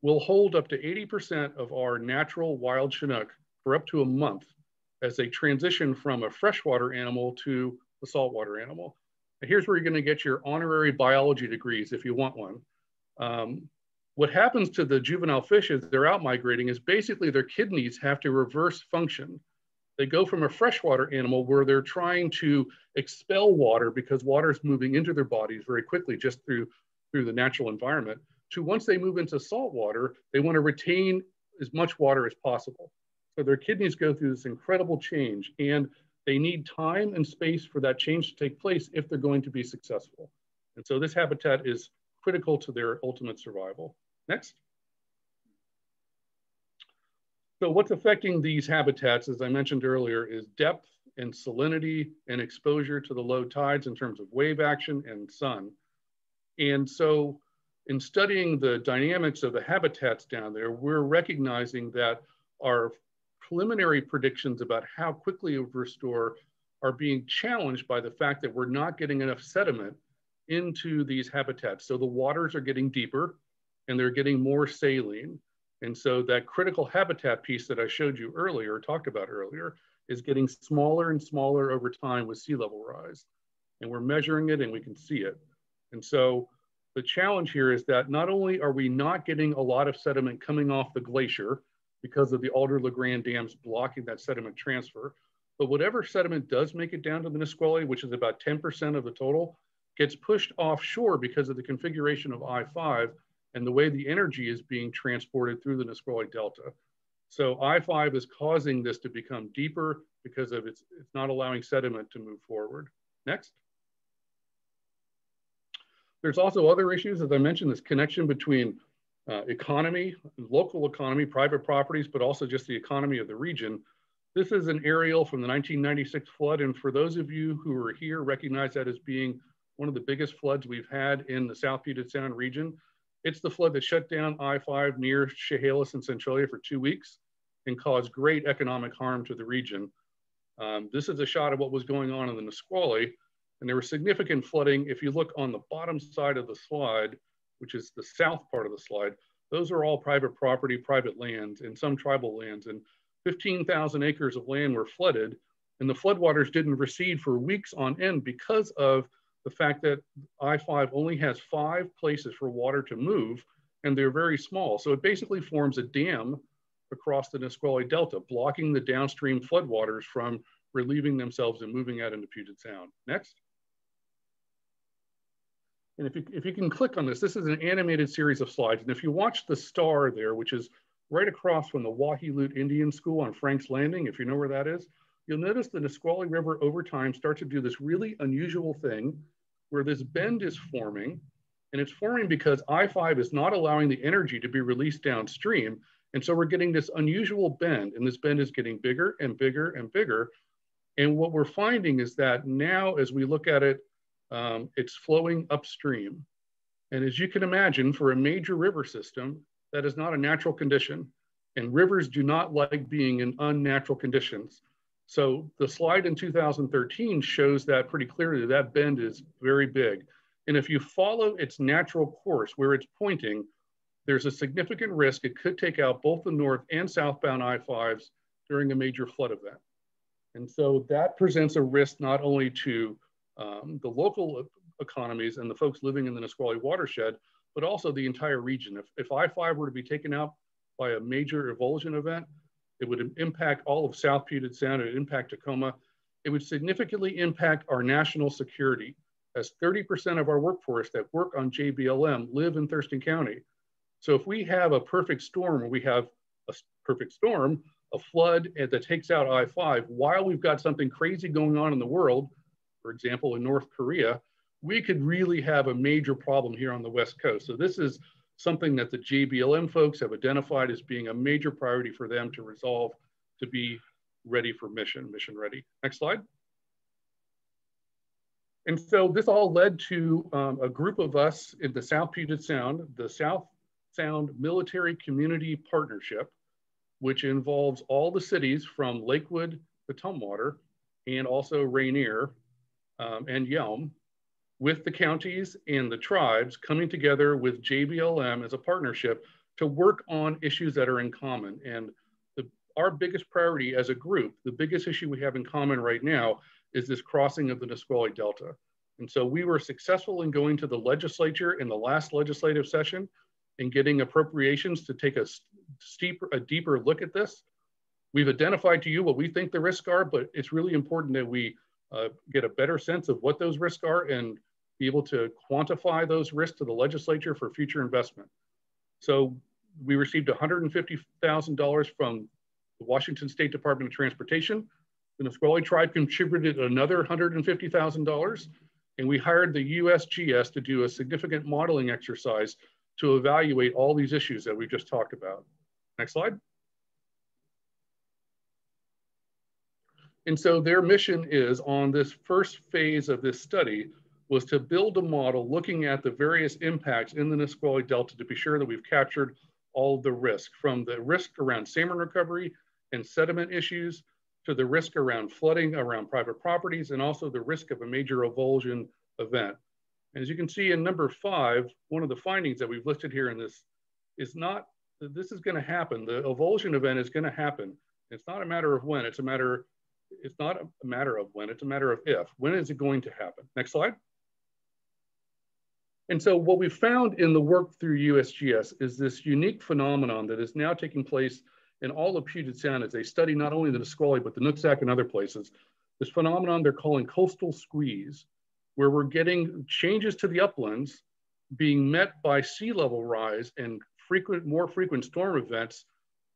will hold up to 80% of our natural wild Chinook for up to a month as they transition from a freshwater animal to a saltwater animal. And here's where you're gonna get your honorary biology degrees if you want one. Um, what happens to the juvenile fish as they're out migrating is basically their kidneys have to reverse function. They go from a freshwater animal where they're trying to expel water because water is moving into their bodies very quickly just through through the natural environment to once they move into salt water, they want to retain as much water as possible. So their kidneys go through this incredible change and they need time and space for that change to take place if they're going to be successful. And so this habitat is critical to their ultimate survival. Next. So what's affecting these habitats, as I mentioned earlier, is depth and salinity and exposure to the low tides in terms of wave action and sun. And so in studying the dynamics of the habitats down there, we're recognizing that our preliminary predictions about how quickly would restore are being challenged by the fact that we're not getting enough sediment into these habitats. So the waters are getting deeper and they're getting more saline. And so that critical habitat piece that I showed you earlier, talked about earlier, is getting smaller and smaller over time with sea level rise. And we're measuring it and we can see it. And so the challenge here is that not only are we not getting a lot of sediment coming off the glacier because of the Alder-LaGrande dams blocking that sediment transfer, but whatever sediment does make it down to the Nisqually, which is about 10% of the total, gets pushed offshore because of the configuration of I-5 and the way the energy is being transported through the Nisqually Delta. So I-5 is causing this to become deeper because of its, it's not allowing sediment to move forward. Next. There's also other issues, as I mentioned, this connection between uh, economy, local economy, private properties, but also just the economy of the region. This is an aerial from the 1996 flood. And for those of you who are here, recognize that as being one of the biggest floods we've had in the South Puget Sound region. It's the flood that shut down I-5 near Chehalis and Centralia for two weeks and caused great economic harm to the region. Um, this is a shot of what was going on in the Nisqually. And there was significant flooding. If you look on the bottom side of the slide, which is the south part of the slide, those are all private property, private lands, and some tribal lands. And 15,000 acres of land were flooded. And the floodwaters didn't recede for weeks on end because of the fact that I-5 only has five places for water to move, and they're very small. So it basically forms a dam across the Nisqually Delta, blocking the downstream floodwaters from relieving themselves and moving out into Puget Sound. Next. And if you, if you can click on this, this is an animated series of slides. And if you watch the star there, which is right across from the Wa He Lut Indian School on Frank's Landing, if you know where that is, you'll notice the Nisqually River over time starts to do this really unusual thing where this bend is forming. And it's forming because I-5 is not allowing the energy to be released downstream. And so we're getting this unusual bend, and this bend is getting bigger and bigger and bigger. And what we're finding is that now, as we look at it um, it's flowing upstream. And as you can imagine, for a major river system, that is not a natural condition. And rivers do not like being in unnatural conditions. So the slide in 2013 shows that pretty clearly that bend is very big. And if you follow its natural course where it's pointing, there's a significant risk it could take out both the north and southbound I-5s during a major flood event. And so that presents a risk not only to um, the local economies and the folks living in the Nisqually watershed, but also the entire region. If, if I-5 were to be taken out by a major avulsion event, it would impact all of South Puget Sound, it would impact Tacoma. It would significantly impact our national security as 30% of our workforce that work on JBLM live in Thurston County. So if we have a perfect storm, we have a perfect storm, a flood that takes out I-5 while we've got something crazy going on in the world, for example, in North Korea, we could really have a major problem here on the West Coast. So this is something that the JBLM folks have identified as being a major priority for them to resolve to be ready for mission, mission ready. Next slide. And so this all led to um, a group of us in the South Puget Sound, the South Sound Military Community Partnership, which involves all the cities from Lakewood to Tumwater and also Rainier um, and Yelm with the counties and the tribes coming together with JBLM as a partnership to work on issues that are in common. And the, our biggest priority as a group, the biggest issue we have in common right now is this crossing of the Nisqually Delta. And so we were successful in going to the legislature in the last legislative session and getting appropriations to take a steeper, a deeper look at this. We've identified to you what we think the risks are, but it's really important that we uh, get a better sense of what those risks are and be able to quantify those risks to the legislature for future investment. So we received $150,000 from the Washington State Department of Transportation. The Nisqually tribe contributed another $150,000 and we hired the USGS to do a significant modeling exercise to evaluate all these issues that we've just talked about. Next slide. And so their mission is on this first phase of this study was to build a model looking at the various impacts in the Nisqually Delta to be sure that we've captured all the risk from the risk around salmon recovery and sediment issues to the risk around flooding around private properties and also the risk of a major avulsion event. And as you can see in number five, one of the findings that we've listed here in this is not that this is gonna happen. The avulsion event is gonna happen. It's not a matter of when, it's a matter, it's not a matter of when, it's a matter of if. When is it going to happen? Next slide. And so what we found in the work through USGS is this unique phenomenon that is now taking place in all of Puget Sound as they study not only the Nisqually, but the Nooksack and other places. This phenomenon they're calling coastal squeeze, where we're getting changes to the uplands being met by sea level rise and frequent, more frequent storm events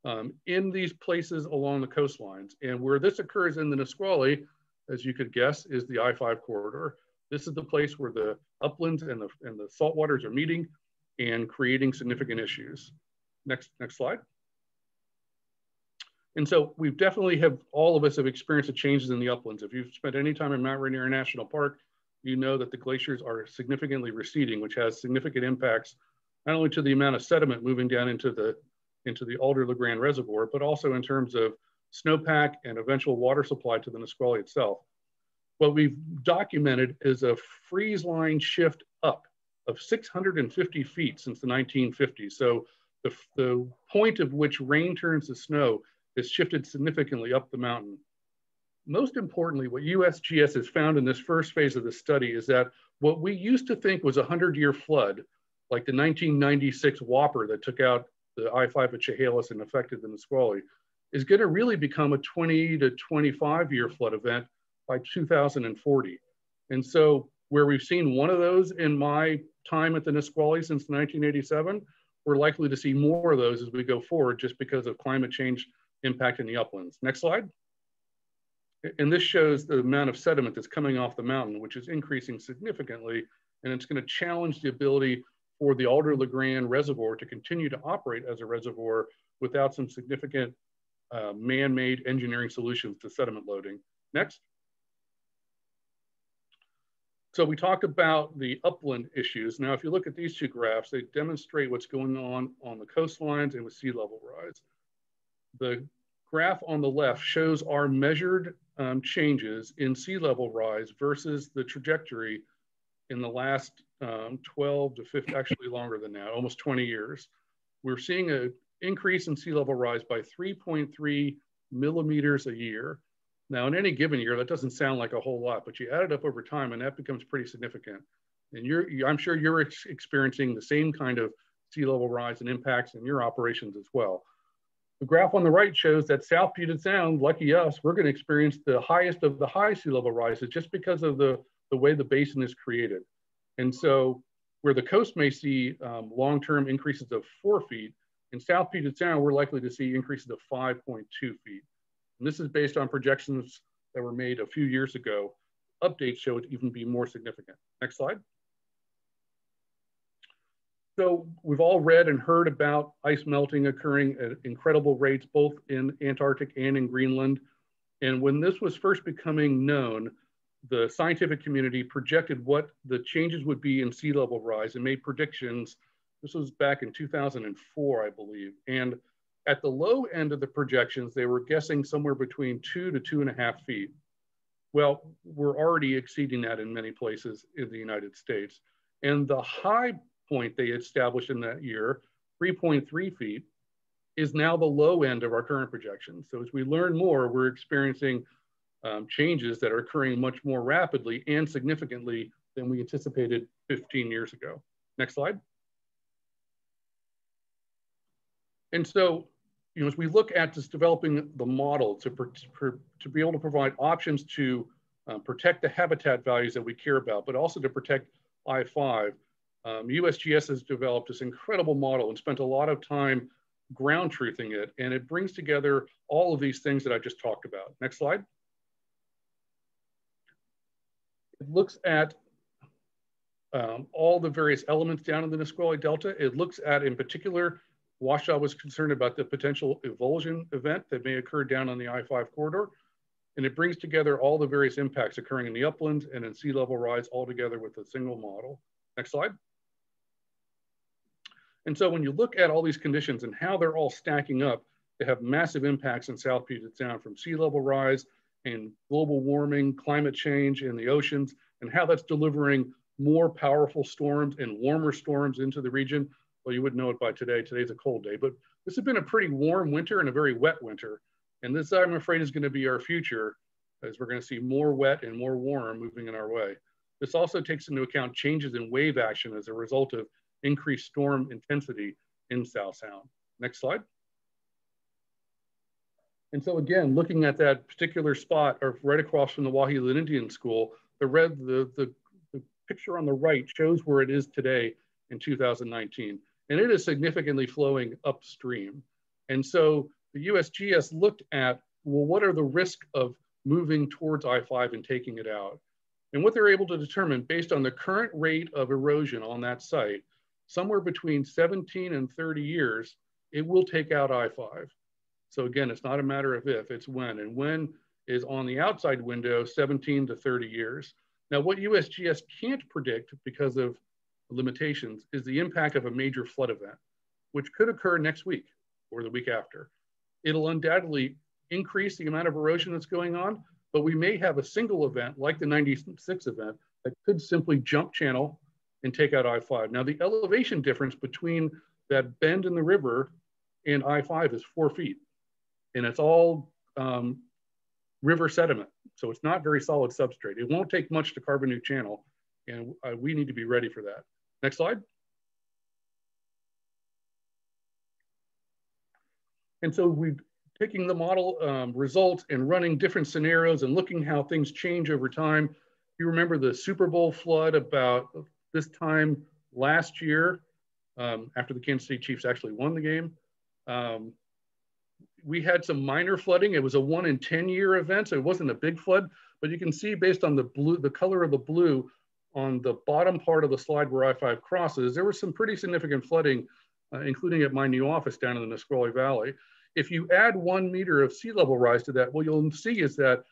um, in these places along the coastlines. And where this occurs in the Nisqually, as you could guess, is the I-5 corridor. This is the place where the uplands and the, and the saltwaters are meeting and creating significant issues. Next, next slide. And so we've definitely have, all of us have experienced the changes in the uplands. If you've spent any time in Mount Rainier National Park, you know that the glaciers are significantly receding, which has significant impacts, not only to the amount of sediment moving down into the, into the Alder-LaGrande Reservoir, but also in terms of snowpack and eventual water supply to the Nisqually itself what we've documented is a freeze line shift up of 650 feet since the 1950s. So the, the point of which rain turns to snow has shifted significantly up the mountain. Most importantly, what USGS has found in this first phase of the study is that what we used to think was a 100 year flood, like the 1996 Whopper that took out the I-5 at Chehalis and affected the Nisqually, is gonna really become a 20 to 25 year flood event by 2040. And so where we've seen one of those in my time at the Nisqually since 1987, we're likely to see more of those as we go forward just because of climate change impacting the uplands. Next slide. And this shows the amount of sediment that's coming off the mountain, which is increasing significantly, and it's gonna challenge the ability for the Alder-LaGrande Reservoir to continue to operate as a reservoir without some significant uh, man-made engineering solutions to sediment loading. Next. So we talked about the upland issues. Now, if you look at these two graphs, they demonstrate what's going on on the coastlines and with sea level rise. The graph on the left shows our measured um, changes in sea level rise versus the trajectory in the last um, 12 to 50, actually longer than that, almost 20 years. We're seeing an increase in sea level rise by 3.3 millimeters a year. Now, in any given year, that doesn't sound like a whole lot, but you add it up over time and that becomes pretty significant. And you're, I'm sure you're ex experiencing the same kind of sea level rise and impacts in your operations as well. The graph on the right shows that South Puget Sound, lucky us, we're going to experience the highest of the high sea level rises just because of the, the way the basin is created. And so where the coast may see um, long-term increases of four feet, in South Puget Sound, we're likely to see increases of 5.2 feet. And this is based on projections that were made a few years ago. Updates show it even be more significant. Next slide. So we've all read and heard about ice melting occurring at incredible rates, both in Antarctic and in Greenland. And when this was first becoming known, the scientific community projected what the changes would be in sea level rise and made predictions. This was back in 2004, I believe. And at the low end of the projections, they were guessing somewhere between two to two and a half feet. Well, we're already exceeding that in many places in the United States. And the high point they established in that year, 3.3 feet, is now the low end of our current projections. So as we learn more, we're experiencing um, changes that are occurring much more rapidly and significantly than we anticipated 15 years ago. Next slide. And so, you know, as we look at just developing the model to, to be able to provide options to um, protect the habitat values that we care about, but also to protect I-5, um, USGS has developed this incredible model and spent a lot of time ground truthing it, and it brings together all of these things that I just talked about. Next slide. It looks at um, all the various elements down in the Nisqually Delta. It looks at, in particular, WashDOT was concerned about the potential avulsion event that may occur down on the I-5 corridor. And it brings together all the various impacts occurring in the uplands and in sea level rise all together with a single model. Next slide. And so when you look at all these conditions and how they're all stacking up, they have massive impacts in South Puget Sound from sea level rise and global warming, climate change in the oceans, and how that's delivering more powerful storms and warmer storms into the region. Well, you wouldn't know it by today. Today's a cold day, but this has been a pretty warm winter and a very wet winter. And this, I'm afraid, is going to be our future as we're going to see more wet and more warm moving in our way. This also takes into account changes in wave action as a result of increased storm intensity in South Sound. Next slide. And so again, looking at that particular spot or right across from the Wa He Lut Indian School, the red, the, the, the picture on the right shows where it is today in 2019. And it is significantly flowing upstream. And so the USGS looked at, well, what are the risks of moving towards I-5 and taking it out? And what they're able to determine based on the current rate of erosion on that site somewhere between 17 and 30 years, it will take out I-5. So again, it's not a matter of if, it's when. And when is on the outside window, 17 to 30 years. Now, what USGS can't predict because of limitations is the impact of a major flood event, which could occur next week or the week after. It'll undoubtedly increase the amount of erosion that's going on, but we may have a single event like the 96 event that could simply jump channel and take out I-5. Now the elevation difference between that bend in the river and I-5 is four feet. And it's all um, river sediment. So it's not very solid substrate. It won't take much to carve a new channel. And uh, we need to be ready for that. Next slide. And so we've taking the model um, results and running different scenarios and looking how things change over time. You remember the Super Bowl flood about this time last year, um, after the Kansas City Chiefs actually won the game. Um, we had some minor flooding. It was a one in 10 year event, so it wasn't a big flood, but you can see based on the blue, the color of the blue on the bottom part of the slide where I-5 crosses, there was some pretty significant flooding, uh, including at my new office down in the Nisqually Valley. If you add one meter of sea level rise to that, what you'll see is that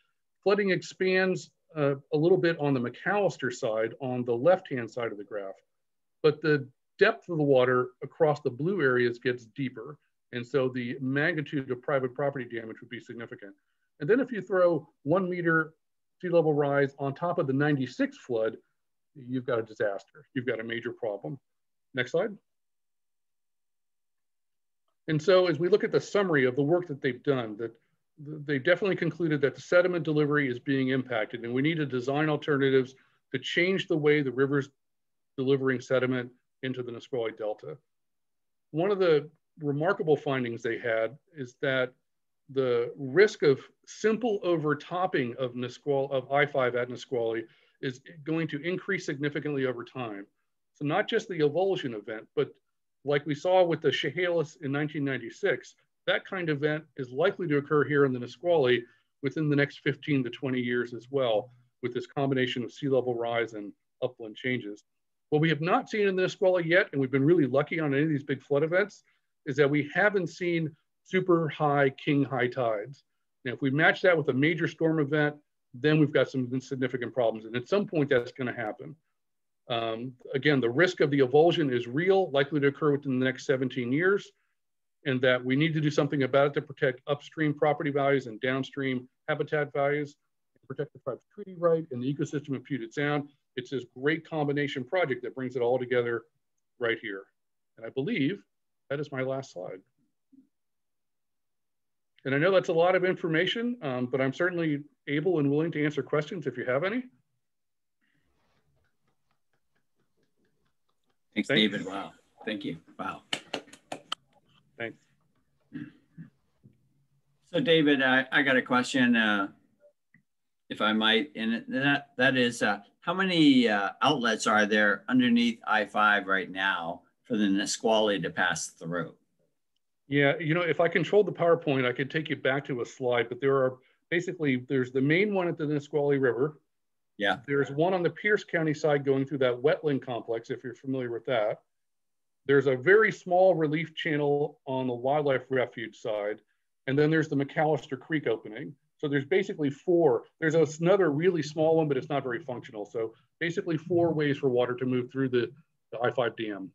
flooding expands uh, a little bit on the McAllister side on the left-hand side of the graph, but the depth of the water across the blue areas gets deeper. And so the magnitude of private property damage would be significant. And then if you throw one meter sea level rise on top of the 96 flood, you've got a disaster. You've got a major problem. Next slide. And so as we look at the summary of the work that they've done, that they definitely concluded that the sediment delivery is being impacted and we need to design alternatives to change the way the rivers delivering sediment into the Nisqually Delta. One of the remarkable findings they had is that the risk of simple overtopping of Nisqually, of I-5 at Nisqually is going to increase significantly over time. So not just the avulsion event, but like we saw with the Chehalis in 1996, that kind of event is likely to occur here in the Nisqually within the next 15 to 20 years as well, with this combination of sea level rise and upland changes. What we have not seen in the Nisqually yet, and we've been really lucky on any of these big flood events, is that we haven't seen super high king high tides. Now, if we match that with a major storm event, then we've got some significant problems. And at some point that's gonna happen. Um, again, the risk of the avulsion is real, likely to occur within the next 17 years, and that we need to do something about it to protect upstream property values and downstream habitat values, protect the tribe's treaty right and the ecosystem of Puget Sound. It's this great combination project that brings it all together right here. And I believe that is my last slide. And I know that's a lot of information, um, but I'm certainly able and willing to answer questions if you have any. Thanks, Thanks. David. Wow. Thank you. Wow. Thanks. So David, I, I got a question, uh, if I might, and that, that is, uh, how many uh, outlets are there underneath I-5 right now for the Nisqually to pass through? Yeah, you know, if I controlled the PowerPoint, I could take you back to a slide, but there are basically, there's the main one at the Nisqually River. Yeah. There's one on the Pierce County side going through that wetland complex, if you're familiar with that. There's a very small relief channel on the wildlife refuge side. And then there's the McAllister Creek opening. So there's basically four. There's another really small one, but it's not very functional. So basically four ways for water to move through the, the I-5 dam.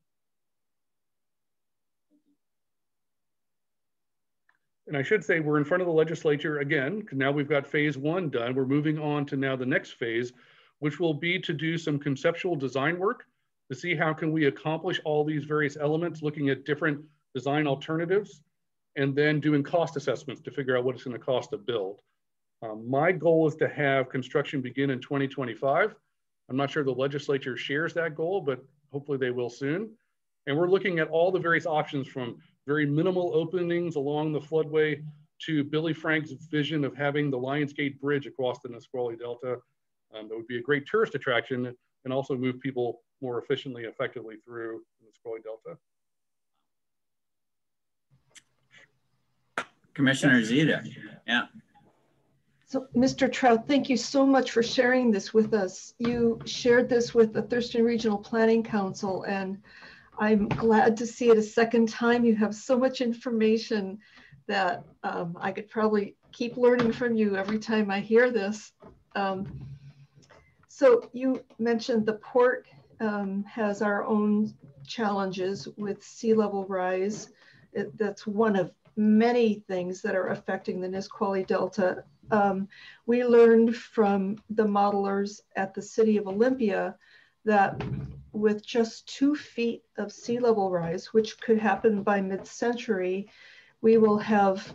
And I should say we're in front of the legislature again, because now we've got phase one done. We're moving on to now the next phase, which will be to do some conceptual design work to see how can we accomplish all these various elements, looking at different design alternatives, and then doing cost assessments to figure out what it's gonna cost to build. Um, my goal is to have construction begin in 2025. I'm not sure the legislature shares that goal, but hopefully they will soon. And we're looking at all the various options from very minimal openings along the floodway to Billy Frank's vision of having the Lions Gate Bridge across the Nisqually Delta. Um, that would be a great tourist attraction and also move people more efficiently, effectively through the Nisqually Delta. Commissioner Zita, yeah. So, Mr. Troutt, thank you so much for sharing this with us. You shared this with the Thurston Regional Planning Council, and I'm glad to see it a second time. You have so much information that um, I could probably keep learning from you every time I hear this. Um, so you mentioned the port um, has our own challenges with sea level rise. It, that's one of many things that are affecting the Nisqually Delta. Um, we learned from the modelers at the City of Olympia that with just two feet of sea level rise, which could happen by mid-century, we will have,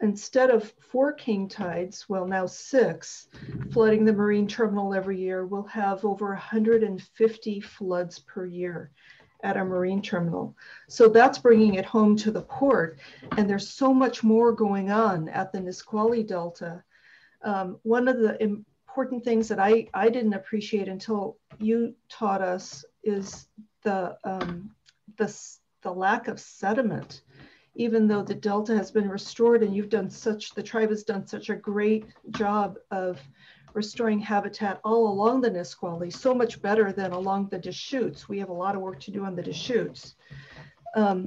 instead of four king tides, well now six, flooding the marine terminal every year, we'll have over 150 floods per year at our marine terminal. So that's bringing it home to the port. And there's so much more going on at the Nisqually Delta. Um, one of the important things that I, I didn't appreciate until you taught us is the, um, the, the lack of sediment. Even though the delta has been restored and you've done such, the tribe has done such a great job of restoring habitat all along the Nisqually, so much better than along the Deschutes. We have a lot of work to do on the Deschutes. Um,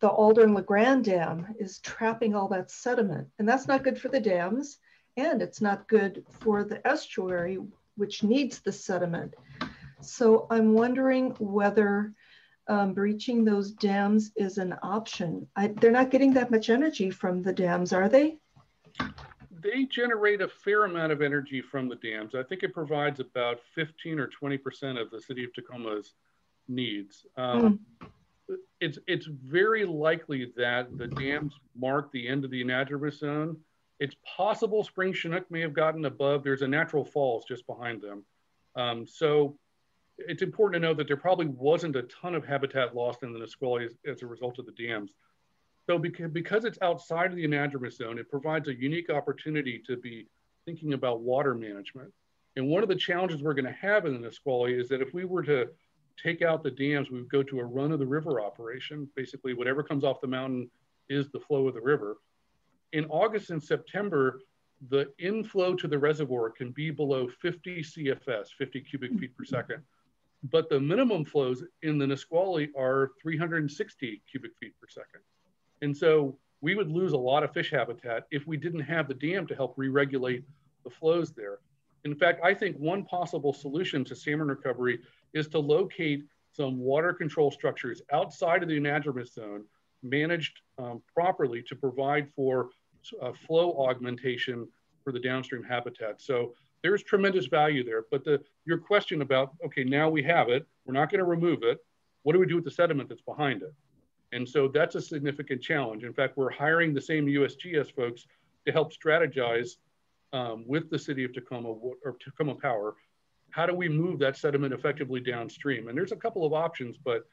the Alder and LaGrande Dam is trapping all that sediment, and that's not good for the dams and it's not good for the estuary, which needs the sediment. So I'm wondering whether um, breaching those dams is an option. I, they're not getting that much energy from the dams, are they? They generate a fair amount of energy from the dams. I think it provides about 15 or 20% of the city of Tacoma's needs. Um, mm. It's, it's very likely that the dams mark the end of the anadromous zone it's possible Spring Chinook may have gotten above. There's a natural falls just behind them. Um, so it's important to know that there probably wasn't a ton of habitat lost in the Nisqually as, as a result of the dams. So because, it's outside of the anadromous zone, it provides a unique opportunity to be thinking about water management. And one of the challenges we're gonna have in the Nisqually is that if we were to take out the dams, we would go to a run of the river operation. Basically, whatever comes off the mountain is the flow of the river. In August and September, the inflow to the reservoir can be below 50 CFS, 50 cubic feet per second. But the minimum flows in the Nisqually are 360 cubic feet per second. And so we would lose a lot of fish habitat if we didn't have the dam to help re-regulate the flows there. In fact, I think one possible solution to salmon recovery is to locate some water control structures outside of the anadromous zone, managed um, properly to provide for uh, flow augmentation for the downstream habitat. So there's tremendous value there. But the, your question about, okay, now we have it, we're not gonna remove it. What do we do with the sediment that's behind it? And so that's a significant challenge. In fact, we're hiring the same USGS folks to help strategize um, with the city of Tacoma or Tacoma Power. How do we move that sediment effectively downstream? And there's a couple of options, but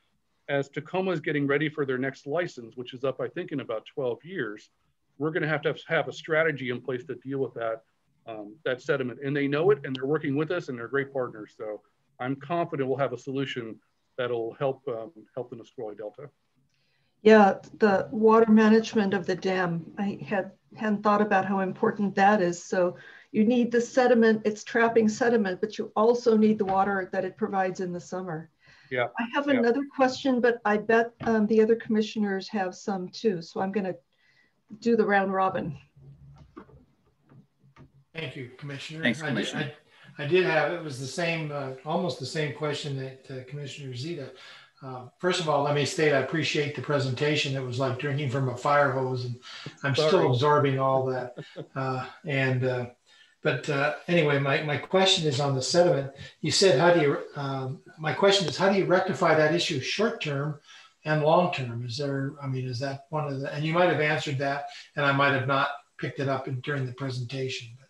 as Tacoma is getting ready for their next license, which is up, I think, in about 12 years, we're going to have to have a strategy in place to deal with that um, that sediment. And they know it, and they're working with us, and they're great partners. So I'm confident we'll have a solution that'll help um, help the Nisqually Delta. Yeah, the water management of the dam. I had hadn't thought about how important that is. So you need the sediment, it's trapping sediment, but you also need the water that it provides in the summer. Yeah. I have yeah. another question, but I bet um, the other commissioners have some too. So I'm going to do the round robin. Thank you, Commissioner. Thanks, Commissioner. I did, I, I did have, it was the same, uh, almost the same question that uh, Commissioner Zita. Uh, first of all, let me state I appreciate the presentation. It was like drinking from a fire hose, and I'm Sorry. still absorbing all that. (laughs) Uh, and uh, but uh, anyway, my, my question is on the sediment. You said how do you? Um, my question is how do you rectify that issue short term and long term? Is there? I mean, is that one of the? And you might have answered that, and I might have not picked it up in, during the presentation. But.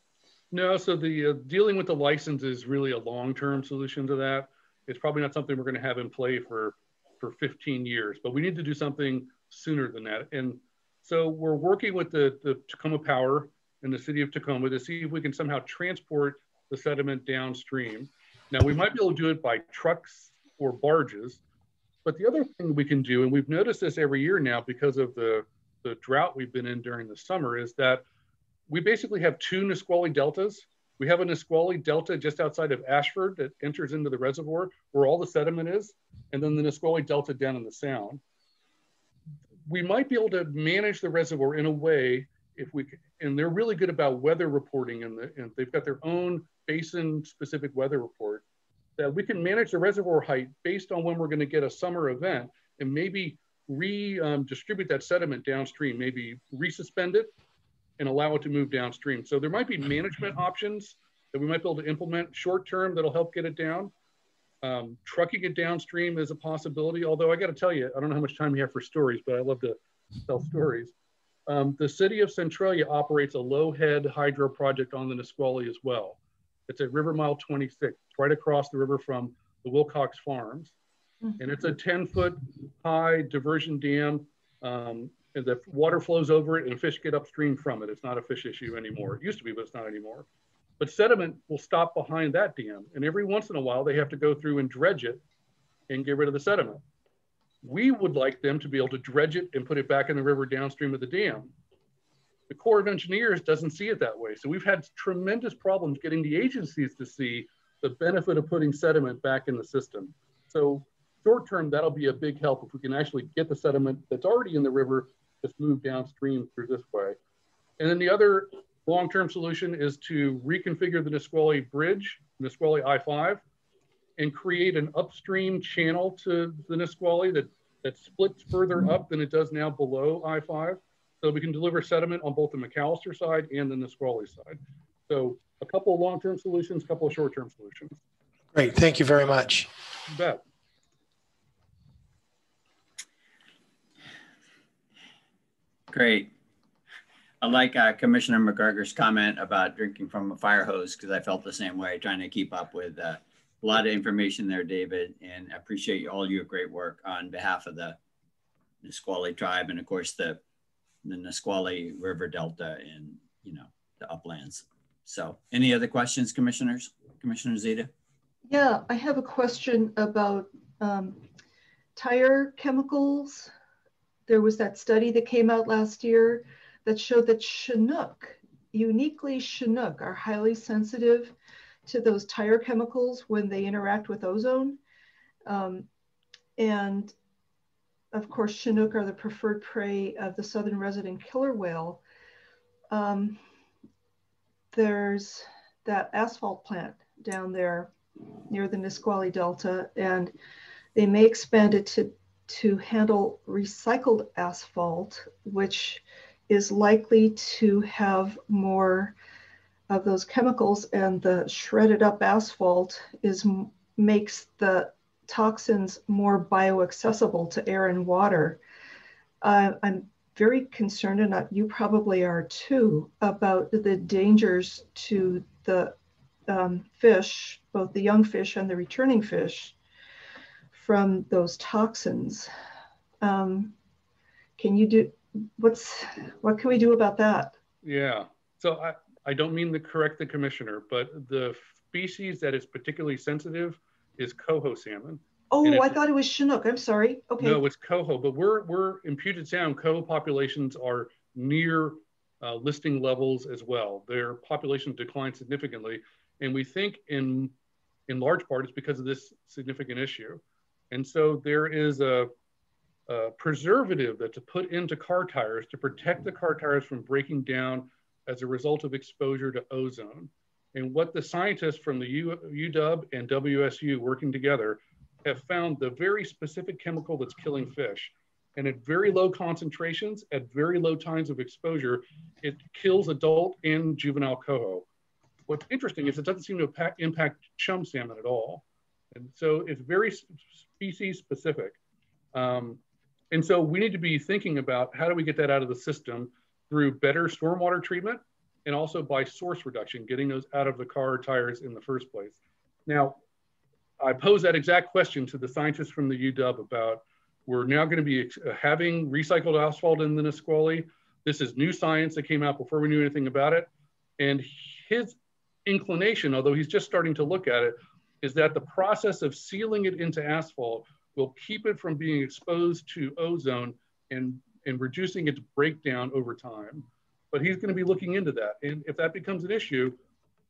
No, so the uh, dealing with the license is really a long term solution to that it's probably not something we're going to have in play for for 15 years, but we need to do something sooner than that. And so we're working with the, the Tacoma Power and the city of Tacoma to see if we can somehow transport the sediment downstream. Now we might be able to do it by trucks or barges, but the other thing we can do, and we've noticed this every year now because of the, the drought we've been in during the summer, is that we basically have two Nisqually deltas we have a Nisqually Delta just outside of Ashford that enters into the reservoir where all the sediment is, and then the Nisqually Delta down in the sound. We might be able to manage the reservoir in a way if we, and they're really good about weather reporting and, the, and they've got their own basin specific weather report that we can manage the reservoir height based on when we're going to get a summer event and maybe redistribute um, that sediment downstream, maybe resuspend it and allow it to move downstream. So there might be management options that we might be able to implement short term that'll help get it down. Um, trucking it downstream is a possibility, although I got to tell you, I don't know how much time you have for stories, but I love to tell stories. Um, the city of Centralia operates a low head hydro project on the Nisqually as well. It's at River Mile 26, right across the river from the Wilcox Farms. And it's a 10 foot high diversion dam. Um, and the water flows over it and fish get upstream from it. It's not a fish issue anymore. It used to be, but it's not anymore. But sediment will stop behind that dam. And every once in a while, they have to go through and dredge it and get rid of the sediment. We would like them to be able to dredge it and put it back in the river downstream of the dam. The Corps of Engineers doesn't see it that way. So we've had tremendous problems getting the agencies to see the benefit of putting sediment back in the system. So short term, that'll be a big help if we can actually get the sediment that's already in the river just move downstream through this way. And then the other long-term solution is to reconfigure the Nisqually Bridge, Nisqually I-5, and create an upstream channel to the Nisqually that, that splits further up than it does now below I-5. So we can deliver sediment on both the McAllister side and the Nisqually side. So a couple of long-term solutions, a couple of short-term solutions. Great, thank you very much. You bet. Great. I like uh, Commissioner McGregor's comment about drinking from a fire hose because I felt the same way trying to keep up with uh, a lot of information there, David, and I appreciate all your great work on behalf of the Nisqually tribe and of course the, the Nisqually River Delta and, you know, the uplands. So any other questions, commissioners? Commissioner Zita? Yeah, I have a question about um, tire chemicals. There was that study that came out last year that showed that Chinook, uniquely Chinook, are highly sensitive to those tire chemicals when they interact with ozone. Um, and of course, Chinook are the preferred prey of the southern resident killer whale. Um, there's that asphalt plant down there near the Nisqually Delta, and they may expand it to, to handle recycled asphalt, which is likely to have more of those chemicals and the shredded up asphalt is makes the toxins more bioaccessible to air and water. Uh, I'm very concerned, and you probably are too, about the dangers to the um, fish, both the young fish and the returning fish, from those toxins. Um, can you do what's what can we do about that? Yeah. So I, I don't mean to correct the commissioner, but the species that is particularly sensitive is coho salmon. Oh, I thought it was Chinook. I'm sorry. Okay. No, it's coho, but we're we're in Puget Sound. Coho populations are near uh, listing levels as well. Their population declined significantly, and we think in in large part it's because of this significant issue. And so there is a, a preservative that's put into car tires to protect the car tires from breaking down as a result of exposure to ozone. And what the scientists from the U, UW and WSU working together have found the very specific chemical that's killing fish. And at very low concentrations, at very low times of exposure, it kills adult and juvenile coho. What's interesting is it doesn't seem to impact, impact chum salmon at all. And so it's very species specific. Um, and so we need to be thinking about how do we get that out of the system through better stormwater treatment and also by source reduction, getting those out of the car tires in the first place. Now, I posed that exact question to the scientists from the UW about we're now going to be having recycled asphalt in the Nisqually. This is new science that came out before we knew anything about it. And his inclination, although he's just starting to look at it, is that the process of sealing it into asphalt will keep it from being exposed to ozone and, and reducing its breakdown over time. But he's going to be looking into that. And if that becomes an issue,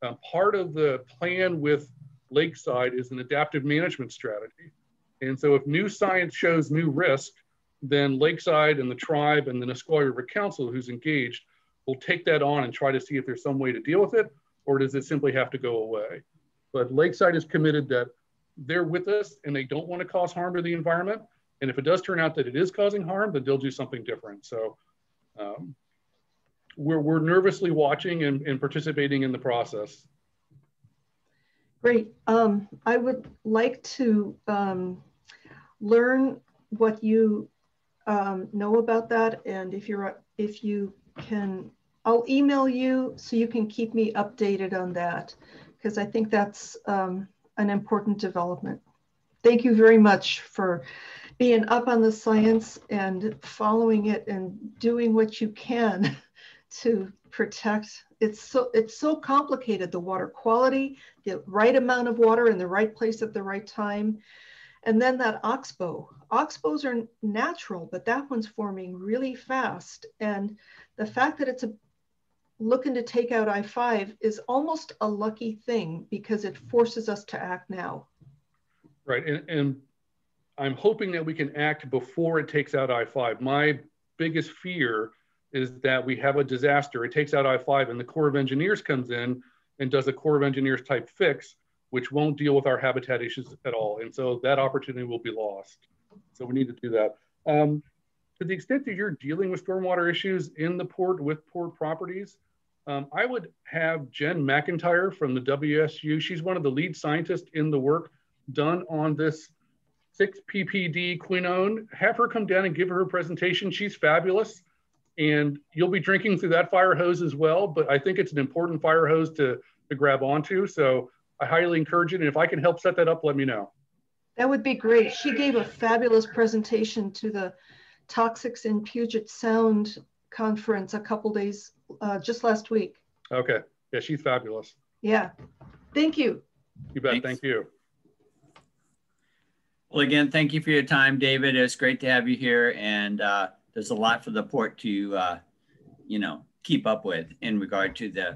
uh, part of the plan with Lakeside is an adaptive management strategy. And so if new science shows new risk, then Lakeside and the tribe and the Nisqually River Council, who's engaged, will take that on and try to see if there's some way to deal with it, or does it simply have to go away? But Lakeside is committed that they're with us and they don't want to cause harm to the environment. And if it does turn out that it is causing harm, then they'll do something different. So um, we're, we're nervously watching and, and participating in the process. Great. Um, I would like to um, learn what you um, know about that, and if you're if you can, I'll email you so you can keep me updated on that because I think that's um, an important development. Thank you very much for being up on the science and following it and doing what you can (laughs) to protect it's so it's so complicated the water quality the right amount of water in the right place at the right time. And then that oxbow oxbows are natural but that one's forming really fast. And the fact that it's a looking to take out i5 is almost a lucky thing because it forces us to act now. Right and, and i'm hoping that we can act before it takes out i5 my biggest fear is that we have a disaster. It takes out I-5 and the Corps of Engineers comes in and does a Corps of Engineers type fix, which won't deal with our habitat issues at all. And so that opportunity will be lost. So we need to do that. Um, to the extent that you're dealing with stormwater issues in the port with port properties, um, I would have Jen McIntyre from the WSU. She's one of the lead scientists in the work done on this 6 ppd quinone. Have her come down and give her a presentation. She's fabulous and you'll be drinking through that fire hose as well. But I think it's an important fire hose to, to grab onto. So I highly encourage it. And if I can help set that up, let me know. That would be great. She gave a fabulous presentation to the Toxics in Puget Sound conference a couple days uh, just last week. Okay. Yeah, she's fabulous. Yeah. Thank you. You bet. Thanks. Thank you. Well, again, thank you for your time, David. It's great to have you here. And uh, there's a lot for the port to, uh, you know, keep up with in regard to the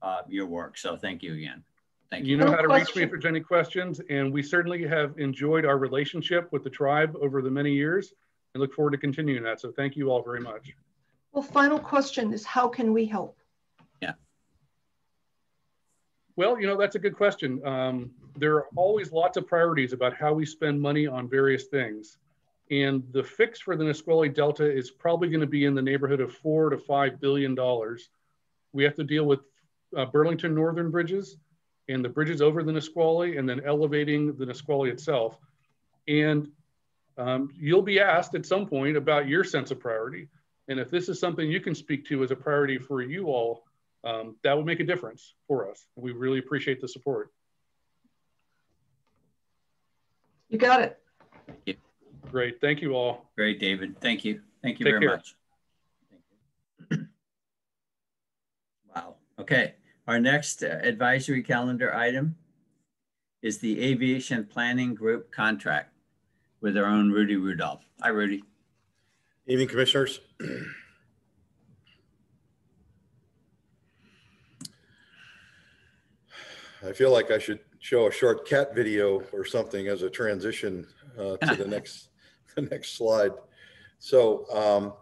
uh, your work. So thank you again. Thank you. You know how to reach me if there's any questions. And we certainly have enjoyed our relationship with the tribe over the many years and look forward to continuing that. So thank you all very much. Well, final question is how can we help? Yeah. Well, you know, that's a good question. Um, there are always lots of priorities about how we spend money on various things. And the fix for the Nisqually Delta is probably going to be in the neighborhood of four to five billion dollars. We have to deal with uh, Burlington Northern bridges and the bridges over the Nisqually and then elevating the Nisqually itself. And um, you'll be asked at some point about your sense of priority. And if this is something you can speak to as a priority for you all, um, that would make a difference for us. We really appreciate the support. You got it. Thank you. Great. Thank you all. Great, David. Thank you. Thank you Take very care. much. (clears throat) wow. Okay. Our next uh, advisory calendar item is the Aviation Planning Group contract with our own Rudy Rudolph. Hi, Rudy. Evening, Commissioners. (clears throat) I feel like I should show a short cat video or something as a transition uh, to the (laughs) next next slide. So um,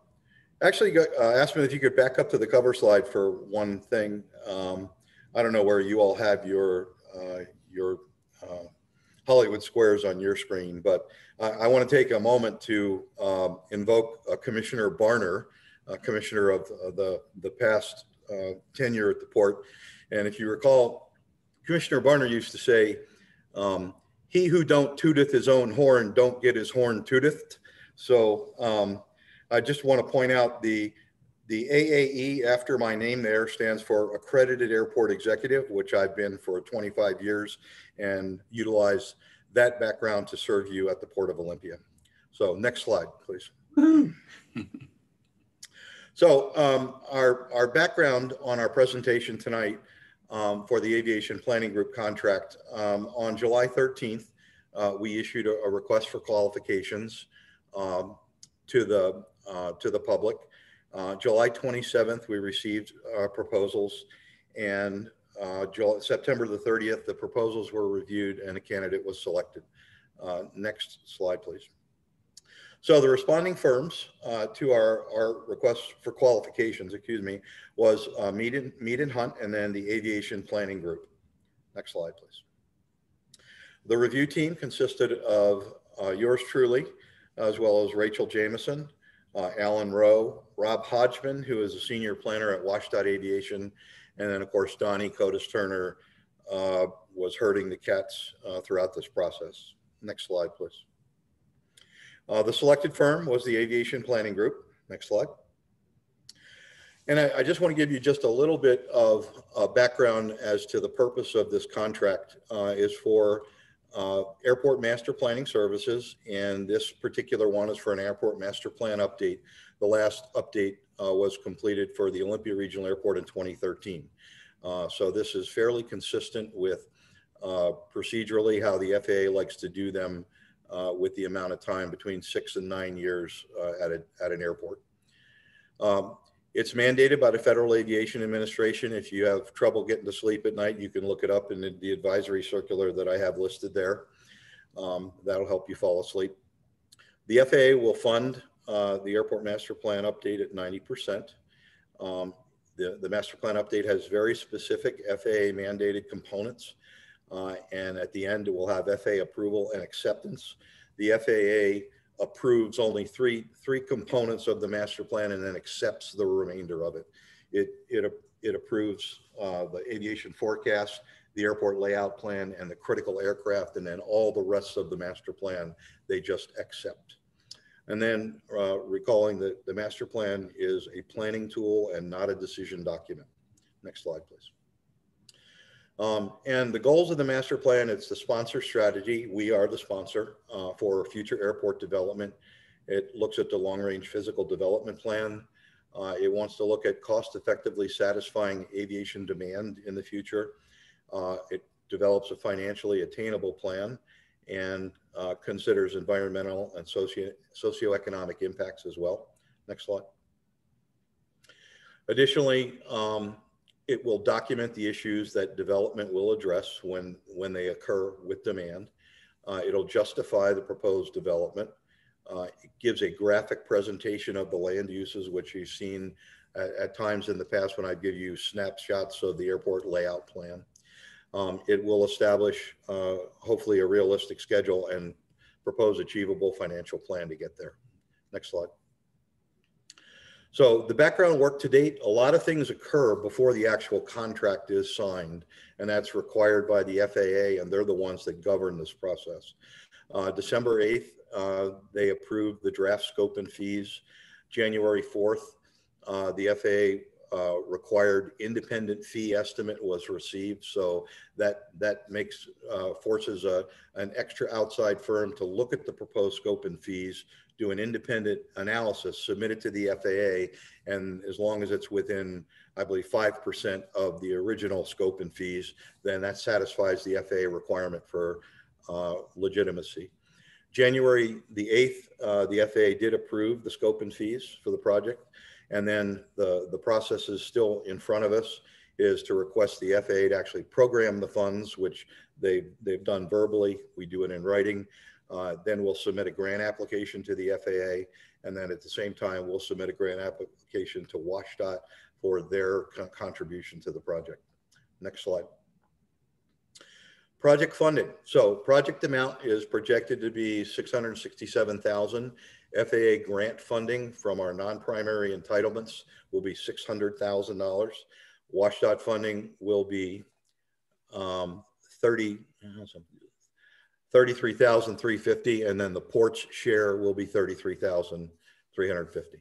actually, uh, me if you could back up to the cover slide for one thing. Um, I don't know where you all have your uh, your uh, Hollywood squares on your screen, but I, I want to take a moment to um, invoke uh, Commissioner Barner, uh, Commissioner of the the past uh, tenure at the port. And if you recall, Commissioner Barner used to say, um, "He who don't tooteth his own horn, don't get his horn toothed." So um, I just want to point out the the AAE after my name there stands for Accredited Airport Executive, which I've been for 25 years and utilize that background to serve you at the Port of Olympia. So next slide, please. (laughs) so um, our, our background on our presentation tonight um, for the Aviation Planning Group contract, um, on July 13th, uh, we issued a, a, request for qualifications um, to the uh, to the public. Uh, July 27th, we received uh, proposals, and uh, July, September the 30th, the proposals were reviewed and a candidate was selected. Uh, next slide, please. So the responding firms uh, to our, our request for qualifications, excuse me, was uh, Mead, and, Mead and Hunt and then the Aviation Planning Group. Next slide, please. The review team consisted of yours truly, as well as Rachel Jameson, uh, Alan Rowe, Rob Hodgman, who is a senior planner at WashDOT Aviation, and then of course Donnie Cotis Turner uh, was herding the cats uh, throughout this process. Next slide, please. Uh, the selected firm was the Aviation Planning Group. Next slide. And I, I just want to give you just a little bit of background as to the purpose of this contract uh, is for uh, airport master planning services, and this particular one is for an airport master plan update. The last update uh, was completed for the Olympia Regional Airport in 2013. Uh, so this is fairly consistent with uh, procedurally how the FAA likes to do them uh, with the amount of time between six and nine years uh, at, a, at an airport. Um, it's mandated by the Federal Aviation Administration. If you have trouble getting to sleep at night, you can look it up in the, the advisory circular that I have listed there. Um, that'll help you fall asleep. The FAA will fund uh, the airport master plan update at 90%. Um, the, the master plan update has very specific FAA mandated components. Uh, and at the end, it will have FAA approval and acceptance. The FAA approves only three three components of the master plan and then accepts the remainder of it. It it it approves uh, the aviation forecast, the airport layout plan, and the critical aircraft, and then all the rest of the master plan they just accept. And then uh, recalling that the master plan is a planning tool and not a decision document. Next slide, please. Um, and the goals of the master plan, it's the sponsor strategy. We are the sponsor uh, for future airport development. It looks at the long range physical development plan. Uh, it wants to look at cost effectively satisfying aviation demand in the future. Uh, it develops a financially attainable plan and uh, considers environmental and socio socioeconomic impacts as well. Next slide. Additionally, um, it will document the issues that development will address when, when they occur with demand. Uh, it'll justify the proposed development. Uh, it gives a graphic presentation of the land uses, which you've seen at, at, times in the past when I give you snapshots of the airport layout plan. Um, it will establish, uh, hopefully, a realistic schedule and propose achievable financial plan to get there. Next slide. So the background work to date, a lot of things occur before the actual contract is signed, and that's required by the FAA, and they're the ones that govern this process. Uh, December 8th, uh, they approved the draft scope and fees. January 4th, uh, the FAA uh, required independent fee estimate was received. So that that makes uh, forces a, an extra outside firm to look at the proposed scope and fees, do an independent analysis, submit it to the FAA, and as long as it's within, I believe, 5% of the original scope and fees, then that satisfies the FAA requirement for uh, legitimacy. January the 8th, uh, the FAA did approve the scope and fees for the project. And then the, the process is still in front of us is to request the FAA to actually program the funds, which they, they've done verbally. We do it in writing. Uh, then we'll submit a grant application to the FAA. And then at the same time, we'll submit a grant application to WashDOT for their co contribution to the project. Next slide. Project funding. So project amount is projected to be 667,000. FAA grant funding from our non-primary entitlements will be $600,000. WashDOT funding will be um, 30, 33,350 and then the port's share will be 33,350.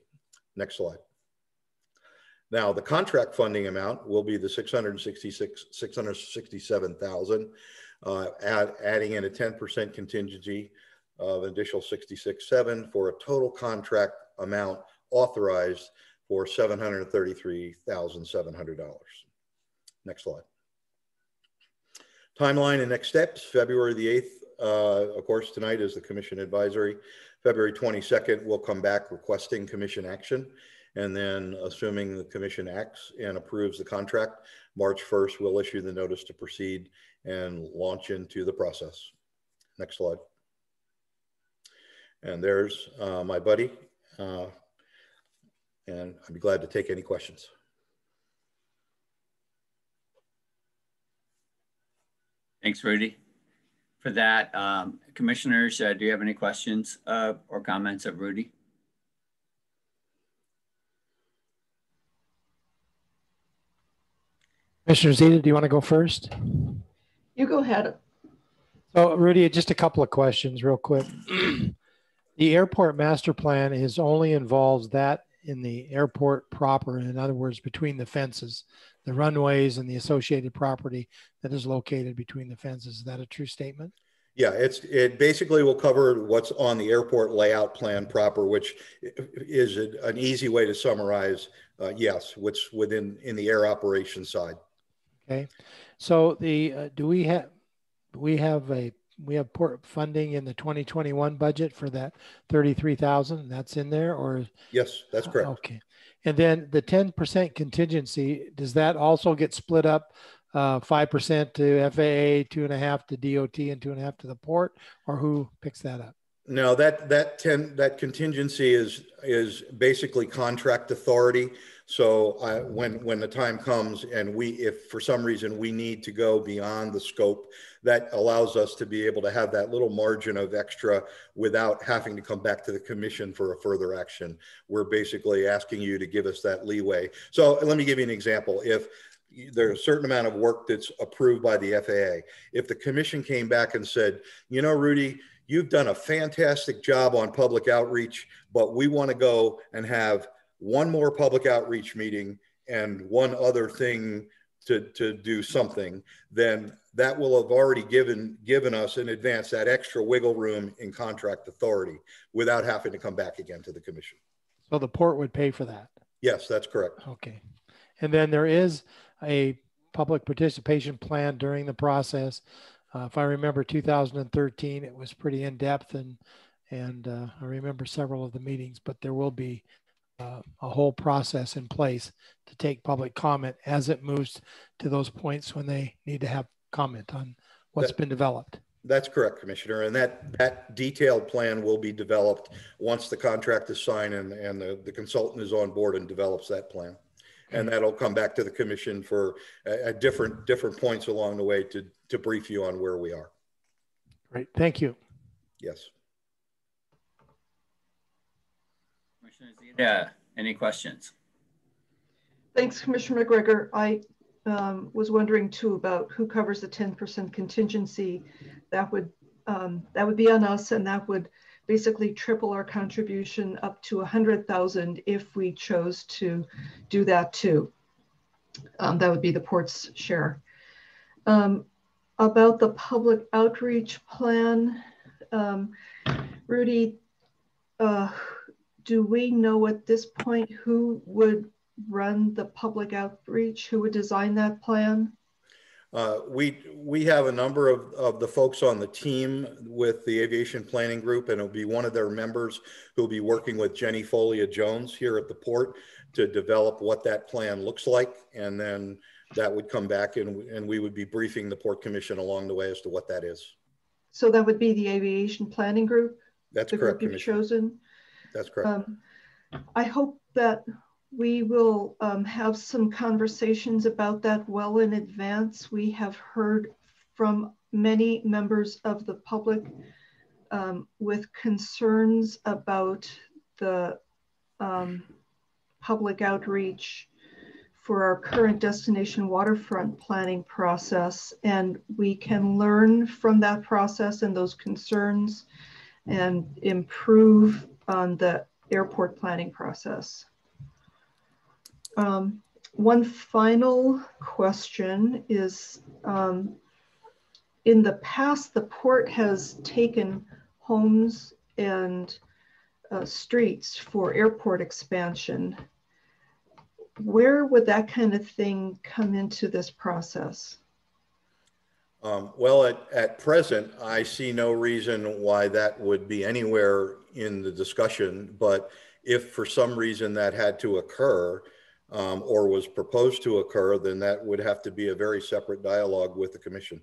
Next slide. Now the contract funding amount will be the 666, 667,000, uh, add, adding in a 10% contingency of an additional 66.7 for a total contract amount authorized for $733,700. Next slide. Timeline and next steps, February the 8th, uh, of course, tonight is the commission advisory. February 22nd, we'll come back requesting commission action. And then assuming the commission acts and approves the contract, March 1st, we'll issue the notice to proceed and launch into the process. Next slide. And there's uh, my buddy. Uh, and I'd be glad to take any questions. Thanks, Rudy. For that, um, commissioners, uh, do you have any questions uh, or comments of Rudy? Commissioner Zita, do you want to go first? You go ahead. So, Rudy, just a couple of questions, real quick. (clears throat) the airport master plan is only involves that in the airport proper. In other words, between the fences, the runways, and the associated property that is located between the fences. Is that a true statement? Yeah, it's it basically will cover what's on the airport layout plan proper, which is an easy way to summarize. Uh, yes, what's within in the air operation side. Okay, so the uh, do we have we have a we have port funding in the 2021 budget for that 33,000 that's in there or yes that's correct okay and then the 10% contingency does that also get split up uh, 5% to FAA, two and a half to DOT and two and a half to the port or who picks that up? No, that, that ten, that contingency is, is basically contract authority. So I, when when the time comes and we, if for some reason we need to go beyond the scope, that allows us to be able to have that little margin of extra without having to come back to the commission for a further action. We're basically asking you to give us that leeway. So let me give you an example. If there's a certain amount of work that's approved by the FAA, if the commission came back and said, you know, Rudy, you've done a fantastic job on public outreach, but we want to go and have one more public outreach meeting and one other thing to, to do something, then that will have already given, given us in advance that extra wiggle room in contract authority without having to come back again to the commission. So the port would pay for that? Yes, that's correct. Okay. And then there is a public participation plan during the process. Uh, if I remember 2013, it was pretty in depth and and uh, I remember several of the meetings, but there will be uh, a whole process in place to take public comment as it moves to those points when they need to have comment on what's that, been developed. That's correct, Commissioner. And that, that detailed plan will be developed once the contract is signed and, and the, the consultant is on board and develops that plan. And that'll come back to the commission for at different different points along the way to, to brief you on where we are. Great. Thank you. Yes. Yeah, any questions? Thanks, Commissioner McGregor. I um, was wondering too about who covers the 10% contingency. That would um, that would be on us, and that would basically triple our contribution up to 100,000 if we chose to do that too. Um, that would be the port's share. Um, about the public outreach plan, um, Rudy, uh, do we know at this point who would run the public outreach? Who would design that plan? Uh, we we have a number of, of the folks on the team with the aviation planning group, and it'll be one of their members who'll be working with Jenny Folia Jones here at the port to develop what that plan looks like, and then that would come back and and we would be briefing the port commission along the way as to what that is. So that would be the aviation planning group. That's the correct. Group you've chosen. That's correct. Um, I hope that we will um, have some conversations about that well in advance. We have heard from many members of the public um, with concerns about the um, public outreach for our current destination waterfront planning process. And we can learn from that process and those concerns and improve on the airport planning process. Um, one final question is, um, in the past, the port has taken homes and uh, streets for airport expansion. Where would that kind of thing come into this process? Um, well, at, at present, I see no reason why that would be anywhere in the discussion. But if for some reason that had to occur um, or was proposed to occur, then that would have to be a very separate dialogue with the commission.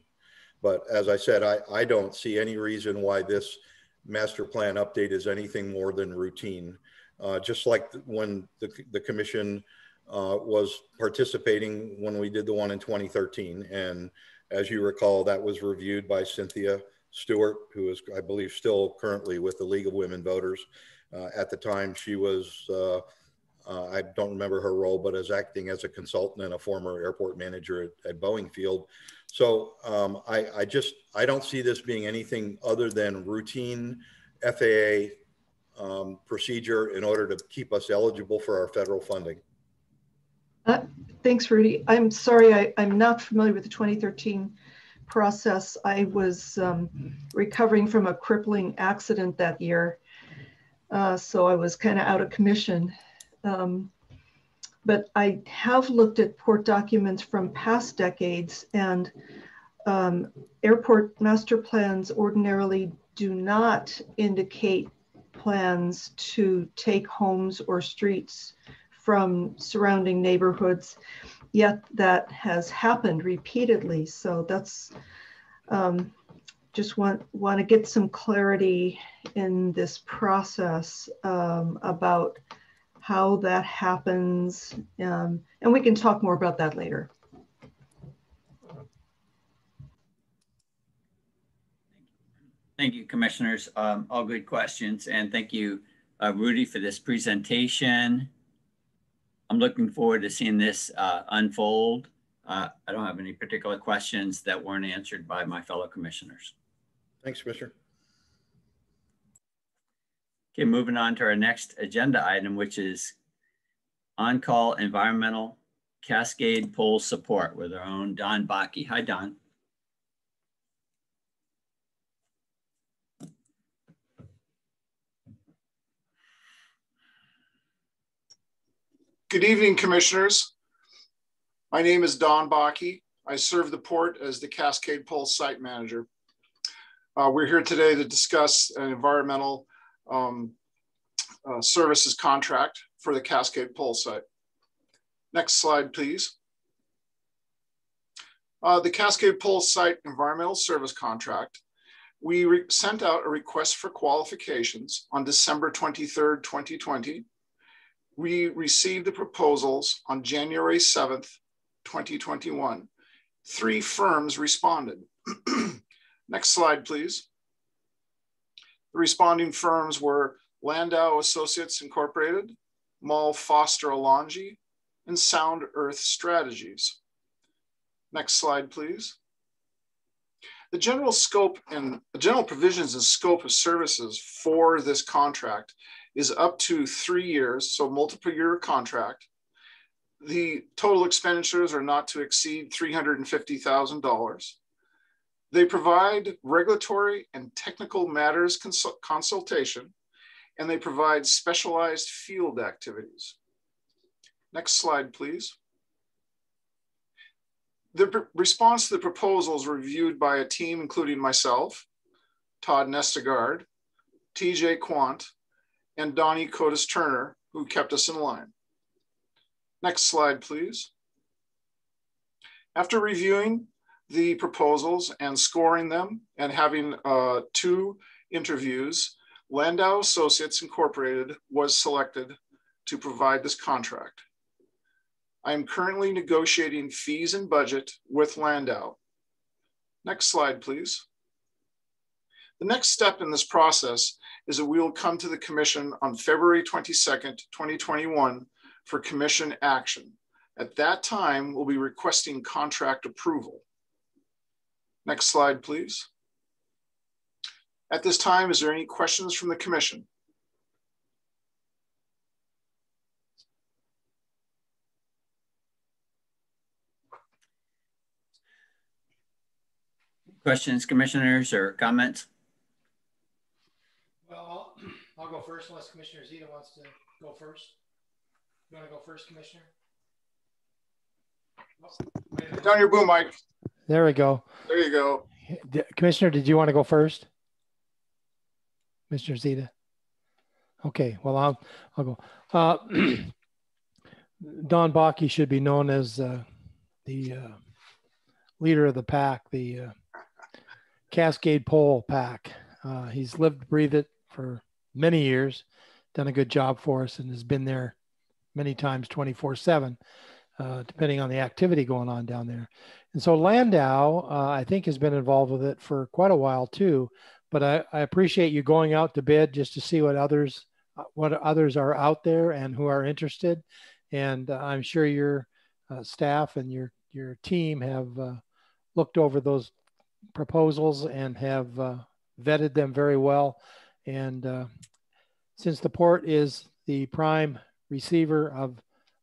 But as I said, I, I don't see any reason why this master plan update is anything more than routine. Uh, just like when the, the commission uh, was participating when we did the one in 2013. And as you recall, that was reviewed by Cynthia Stewart, who is, I believe, still currently with the League of Women Voters. Uh, at the time, she was, uh, I don't remember her role, but as acting as a consultant and a former airport manager at, at Boeing Field. So um, I, I just, I don't see this being anything other than routine FAA um, procedure in order to keep us eligible for our federal funding. Uh, thanks, Rudy. I'm sorry, I, am not familiar with the 2013 process. I was um, recovering from a crippling accident that year, uh, so I was kind of out of commission. Um, but I have looked at port documents from past decades, and um, airport master plans ordinarily do not indicate plans to take homes or streets from surrounding neighborhoods, yet that has happened repeatedly. So that's um, just want want to get some clarity in this process um, about how that happens, um, and we can talk more about that later. Thank you, commissioners. Um, all good questions. And thank you, uh, Rudy, for this presentation. I'm looking forward to seeing this uh, unfold. Uh, I don't have any particular questions that weren't answered by my fellow commissioners. Thanks, Commissioner. Okay, moving on to our next agenda item, which is on-call environmental Cascade Pole Support with our own Don Bakke. Hi, Don. Good evening, commissioners. My name is Don Bakke. I serve the port as the Cascade Pole site manager. Uh, we're here today to discuss an environmental um, uh, services contract for the Cascade Pole site. Next slide, please. Uh, the Cascade Pole site environmental service contract. We sent out a request for qualifications on December 23rd, 2020 we received the proposals on January 7th, 2021. Three firms responded. (clears throat) Next slide, please. The responding firms were Landau Associates Incorporated, Maul Foster Alongi, and Sound Earth Strategies. Next slide, please. The general scope and the general provisions and scope of services for this contract is up to three years, so multiple year contract. The total expenditures are not to exceed $350,000. They provide regulatory and technical matters consult consultation, and they provide specialized field activities. Next slide, please. The response to the proposals reviewed by a team including myself, Todd Nestegard, TJ Quant, and Donnie Cotis Turner, who kept us in line. Next slide, please. After reviewing the proposals and scoring them and having uh, two interviews, Landau Associates Incorporated was selected to provide this contract. I am currently negotiating fees and budget with Landau. Next slide, please. The next step in this process is that we will come to the commission on February 22nd, 2021 for commission action. At that time, we'll be requesting contract approval. Next slide, please. At this time, is there any questions from the commission? Questions, commissioners, or comments? Well, I'll, I'll go first unless Commissioner Zita wants to go first. You want to go first, Commissioner? Oh, Down your boom, Mike. There we go. There you go. Commissioner, did you want to go first? Mr. Zita. Okay, well, I'll, I'll go. Uh, (clears throat) Don Bakke should be known as uh, the uh, leader of the pack, the uh, Cascade Pole pack. Uh, he's lived, breathed it for many years, done a good job for us, and has been there many times 24 7, uh, depending on the activity going on down there. And so Landau, uh, I think, has been involved with it for quite a while too. But I, I appreciate you going out to bid just to see what others uh, what others are out there and who are interested. And uh, I'm sure your uh, staff and your your team have looked over those proposals and have vetted them very well and uh, since the port is the prime receiver of,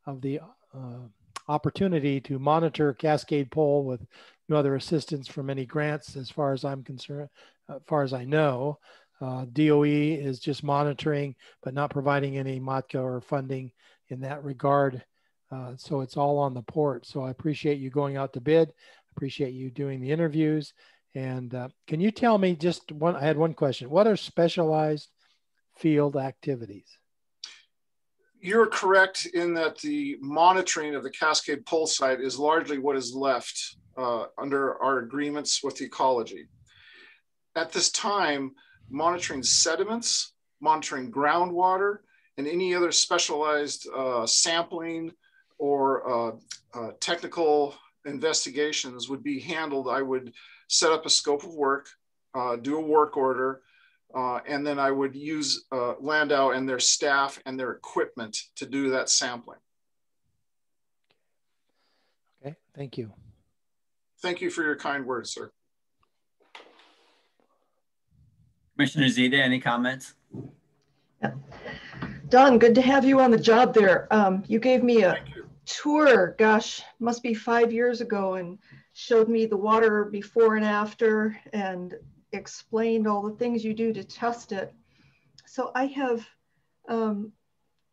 of the uh, opportunity to monitor Cascade Pole with no other assistance from any grants, as far as I'm concerned, as far as I know, uh, DOE is just monitoring, but not providing any MOTCA or funding in that regard. Uh, so it's all on the port. So I appreciate you going out to bid. Appreciate you doing the interviews and uh, can you tell me just one? I had one question. What are specialized field activities? You're correct in that the monitoring of the Cascade Pole site is largely what is left uh, under our agreements with ecology. At this time, monitoring sediments, monitoring groundwater, and any other specialized uh, sampling or uh, uh, technical investigations would be handled, I would set up a scope of work, uh, do a work order, uh, and then I would use uh, Landau and their staff and their equipment to do that sampling. Okay, thank you. Thank you for your kind words, sir. Commissioner Zita, any comments? Yeah. Don, good to have you on the job there. Um, you gave me a, tour, gosh, must be five years ago, and showed me the water before and after and explained all the things you do to test it. So I have um,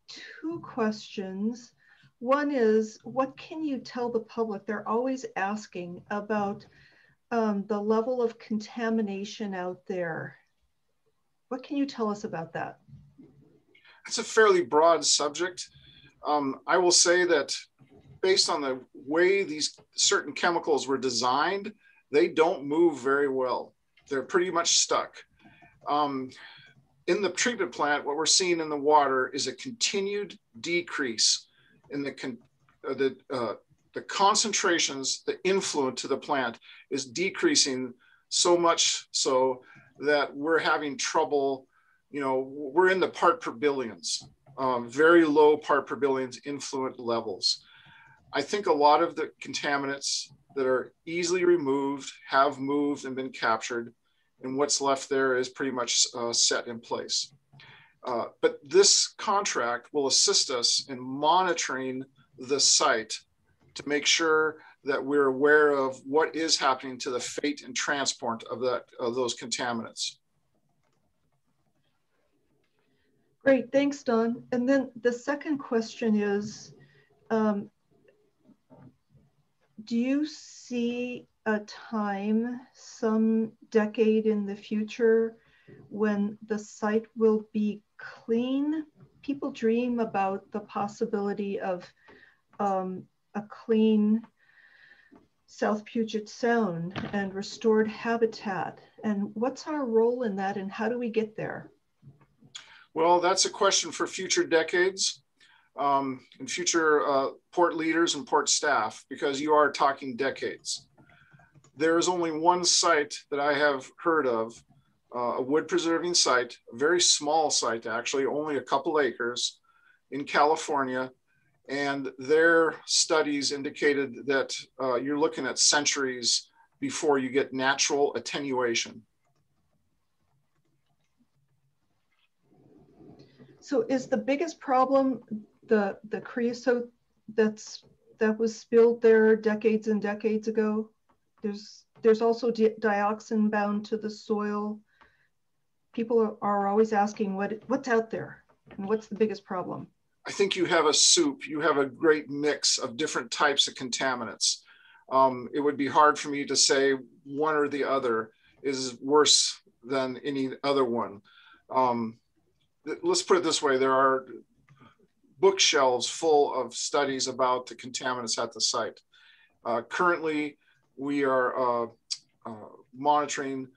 two questions. One is, what can you tell the public? They're always asking about um, the level of contamination out there. What can you tell us about that? It's a fairly broad subject. Um, I will say that based on the way these certain chemicals were designed, they don't move very well. They're pretty much stuck. Um, in the treatment plant, what we're seeing in the water is a continued decrease in the, con uh, the, uh, the concentrations, the influent to the plant is decreasing so much so that we're having trouble, you know, we're in the part per billions, um, very low part per billions influent levels. I think a lot of the contaminants that are easily removed have moved and been captured and what's left there is pretty much uh, set in place. Uh, but this contract will assist us in monitoring the site to make sure that we're aware of what is happening to the fate and transport of that of those contaminants. Great, thanks, Don. And then the second question is, um, do you see a time, some decade in the future, when the site will be clean? People dream about the possibility of um, a clean South Puget Sound and restored habitat. And what's our role in that and how do we get there? Well, that's a question for future decades um, and future uh, port leaders and port staff because you are talking decades. There is only one site that I have heard of, uh, a wood preserving site, a very small site actually, only a couple acres in California. And their studies indicated that uh, you're looking at centuries before you get natural attenuation. So is the biggest problem the, the creosote that's that was spilled there decades and decades ago? There's there's also di dioxin bound to the soil. People are, are always asking what what's out there and what's the biggest problem. I think you have a soup. You have a great mix of different types of contaminants. Um, it would be hard for me to say one or the other is worse than any other one. Um, let's put it this way: there are bookshelves full of studies about the contaminants at the site. Uh, currently, we are uh, uh, monitoring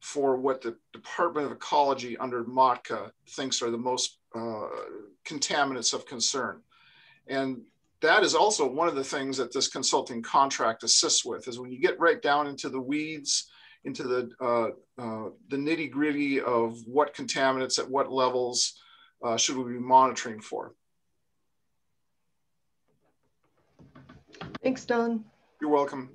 for what the Department of Ecology under MOTCA thinks are the most uh, contaminants of concern. And that is also one of the things that this consulting contract assists with is when you get right down into the weeds, into the, uh, uh, the nitty gritty of what contaminants at what levels uh, should we be monitoring for. Thanks, Don. You're welcome.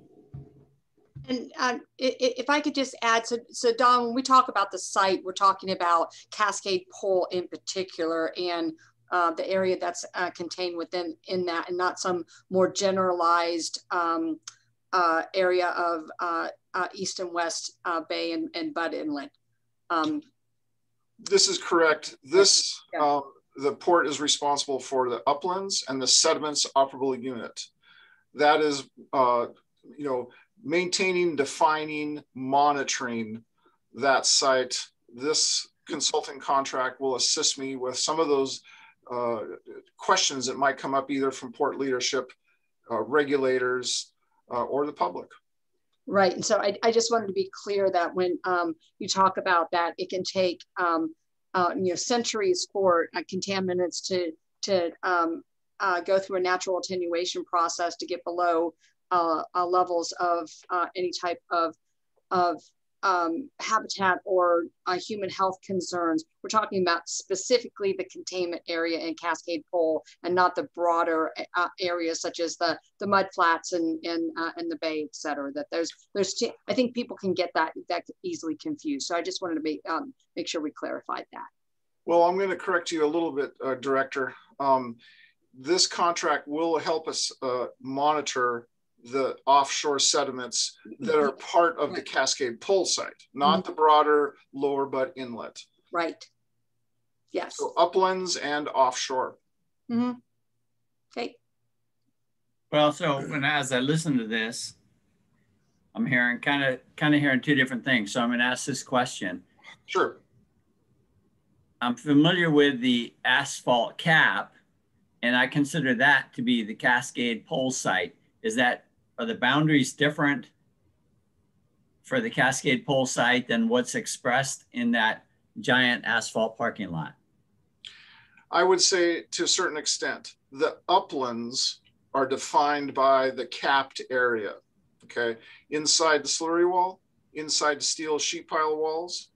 And um, if I could just add, so, so Don, when we talk about the site, we're talking about Cascade Pole in particular and uh, the area that's uh, contained within in that and not some more generalized um, uh, area of uh, uh, East and West uh, Bay and, and Budd Inlet. Um, this is correct. This, yeah. Um, the port is responsible for the uplands and the sediments operable unit. That is, you know, maintaining, defining, monitoring that site. This consulting contract will assist me with some of those uh, questions that might come up either from port leadership, uh, regulators, uh, or the public. Right. And so I, I, just wanted to be clear that when um, you talk about that, it can take um, uh, you know centuries for uh, contaminants to to um, uh, go through a natural attenuation process to get below uh, uh, levels of uh, any type of, of um, habitat or uh, human health concerns. We're talking about specifically the containment area in Cascade Pole and not the broader uh, areas such as the, the mud flats and, and, uh, and the bay, et cetera. That there's, there's I think people can get that, that easily confused. So I just wanted to make, um, make sure we clarified that. Well, I'm going to correct you a little bit, Director. Um, this contract will help us uh, monitor the offshore sediments that are part of the Cascade Pole site, not the broader lower Budd Inlet. Right. Yes. So uplands and offshore. Mm-hmm. Okay. Well, so when as I listen to this, I'm hearing kind of kind of hearing two different things. So I'm going to ask this question. Sure. I'm familiar with the asphalt cap, and I consider that to be the Cascade Pole site. Is that are the boundaries different for the Cascade Pole site than what's expressed in that giant asphalt parking lot? I would say to a certain extent, the uplands are defined by the capped area. Okay. Inside the slurry wall, inside the steel sheet pile walls,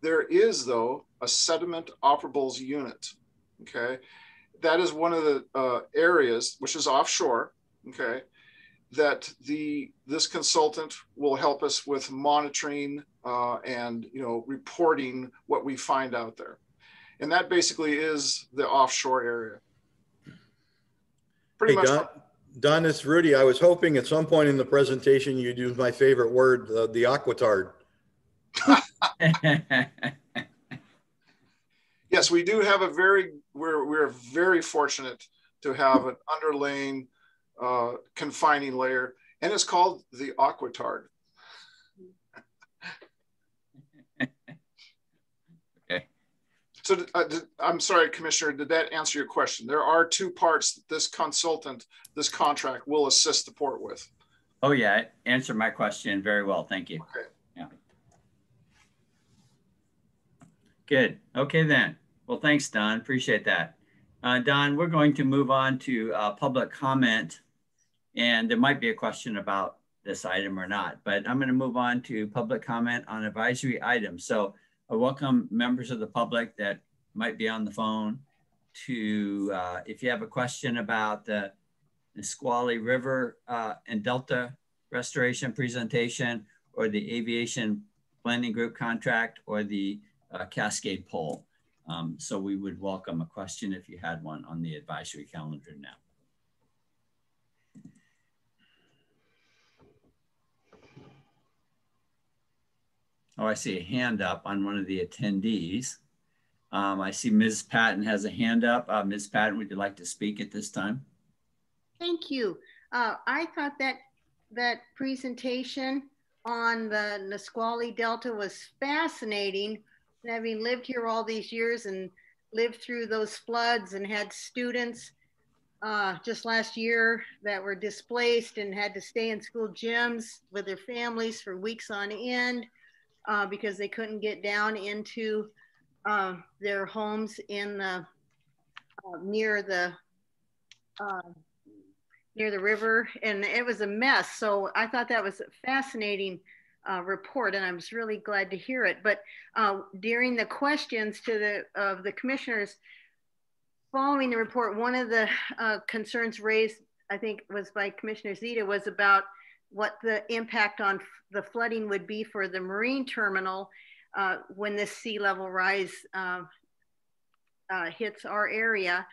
there is, though, a sediment operables unit. Okay. That is one of the uh, areas, which is offshore. Okay. That the this consultant will help us with monitoring uh, and you know reporting what we find out there, and that basically is the offshore area. Pretty hey, much. Don, Don, it's Rudy. I was hoping at some point in the presentation you'd use my favorite word, uh, the aquitard. (laughs) yes, we do have a very, we're, we're very fortunate to have an underlaying uh, confining layer, and it's called the aquitard. (laughs) okay. So uh, I'm sorry, Commissioner, did that answer your question? There are two parts that this consultant, this contract will assist the port with. Oh yeah, answer my question very well. Thank you. Okay. Yeah. Good. Okay then. Well, thanks, Don. Appreciate that. Uh, Don, we're going to move on to uh, public comment. And there might be a question about this item or not, but I'm going to move on to public comment on advisory items. So I welcome members of the public that might be on the phone to, uh, if you have a question about the Nisqually River uh, and Delta restoration presentation or the aviation planning group contract or the uh, Cascade Pole. Um, so we would welcome a question if you had one on the advisory calendar now. Oh, I see a hand up on one of the attendees. Um, I see Ms. Patton has a hand up. Uh, Ms. Patton, would you like to speak at this time? Thank you. Uh, I thought that that presentation on the Nisqually Delta was fascinating having lived here all these years and lived through those floods and had students uh, just last year that were displaced and had to stay in school gyms with their families for weeks on end uh, because they couldn't get down into uh, their homes in the uh, near the uh, near the river and it was a mess so i thought that was a fascinating uh, report, and I was really glad to hear it. But uh, during the questions to the of the commissioners following the report, one of the uh, concerns raised, I think, was by Commissioner Zita, was about what the impact on the flooding would be for the marine terminal uh, when this sea level rise uh, uh, hits our area.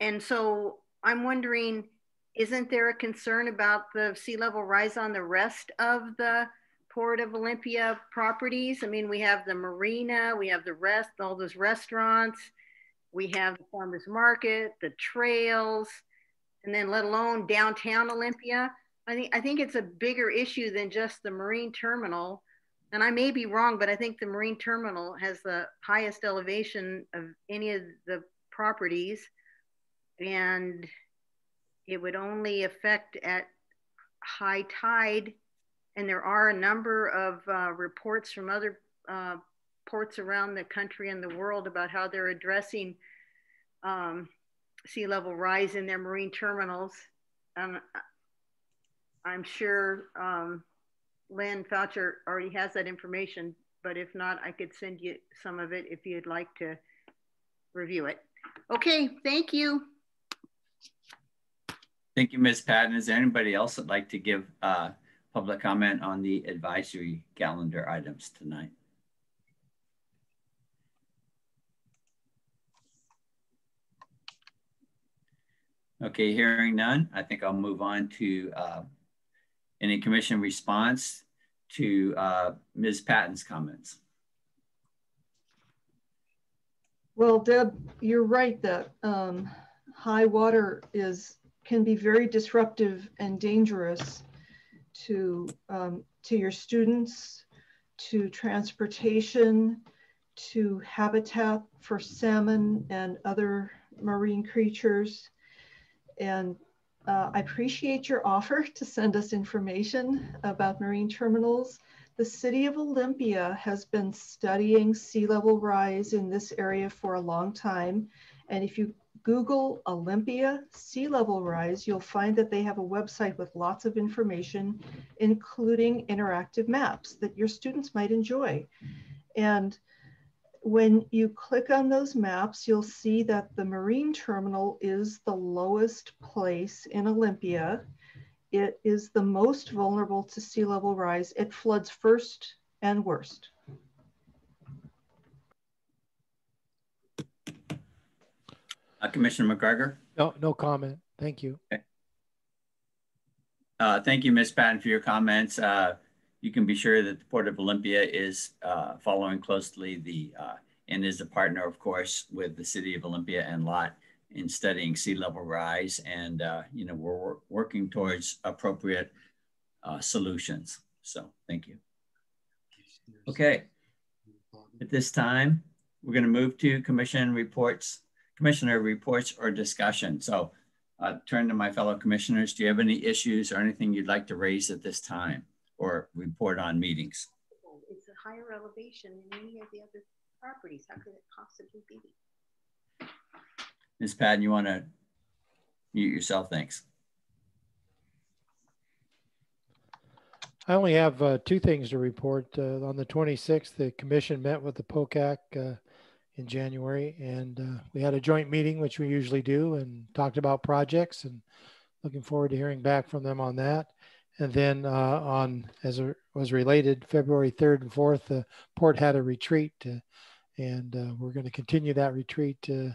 And so I'm wondering, isn't there a concern about the sea level rise on the rest of the Port of Olympia properties. I mean, we have the marina, we have the rest, all those restaurants, we have the farmers market, the trails, and then let alone downtown Olympia. I think I think it's a bigger issue than just the marine terminal. And I may be wrong, but I think the marine terminal has the highest elevation of any of the properties. And it would only affect at high tide and there are a number of uh, reports from other uh, ports around the country and the world about how they're addressing um, sea level rise in their marine terminals. I'm sure um, Lynn Foucher already has that information, but if not, I could send you some of it if you'd like to review it. Okay, thank you. Thank you, Ms. Patton. Is there anybody else that'd like to give uh, public comment on the advisory calendar items tonight. Okay, hearing none, I think I'll move on to uh, any commission response to uh, Ms. Patton's comments. Well, Deb, you're right that um, high water is can be very disruptive and dangerous to um, to your students, to transportation, to habitat for salmon and other marine creatures. And uh, I appreciate your offer (laughs) to send us information about marine terminals. The city of Olympia has been studying sea level rise in this area for a long time. And if you Google Olympia sea level rise, you'll find that they have a website with lots of information, including interactive maps that your students might enjoy. And when you click on those maps, you'll see that the marine terminal is the lowest place in Olympia. It is the most vulnerable to sea level rise. It floods first and worst. Uh, Commissioner McGregor? No, no comment. Thank you. Okay. Uh, thank you, Ms. Patton, for your comments. Uh, you can be sure that the Port of Olympia is uh, following closely the uh, and is a partner, of course, with the City of Olympia and LOTT in studying sea level rise. And, uh, you know, we're working towards appropriate uh, solutions. So thank you. Okay. At this time, we're going to move to commission reports, commissioner reports or discussion. So uh, turn to my fellow commissioners. Do you have any issues or anything you'd like to raise at this time? Or report on meetings. It's a higher elevation than any of the other properties. How could it possibly be? Ms. Patton, you want to mute yourself? Thanks. I only have uh, two things to report. Uh, on the 26th, the commission met with the POCAC uh, in January, and uh, we had a joint meeting, which we usually do, and talked about projects and looking forward to hearing back from them on that. And then uh, on, as it was related, February 3rd and 4th, the port had a retreat. Uh, and uh, we're going to continue that retreat uh,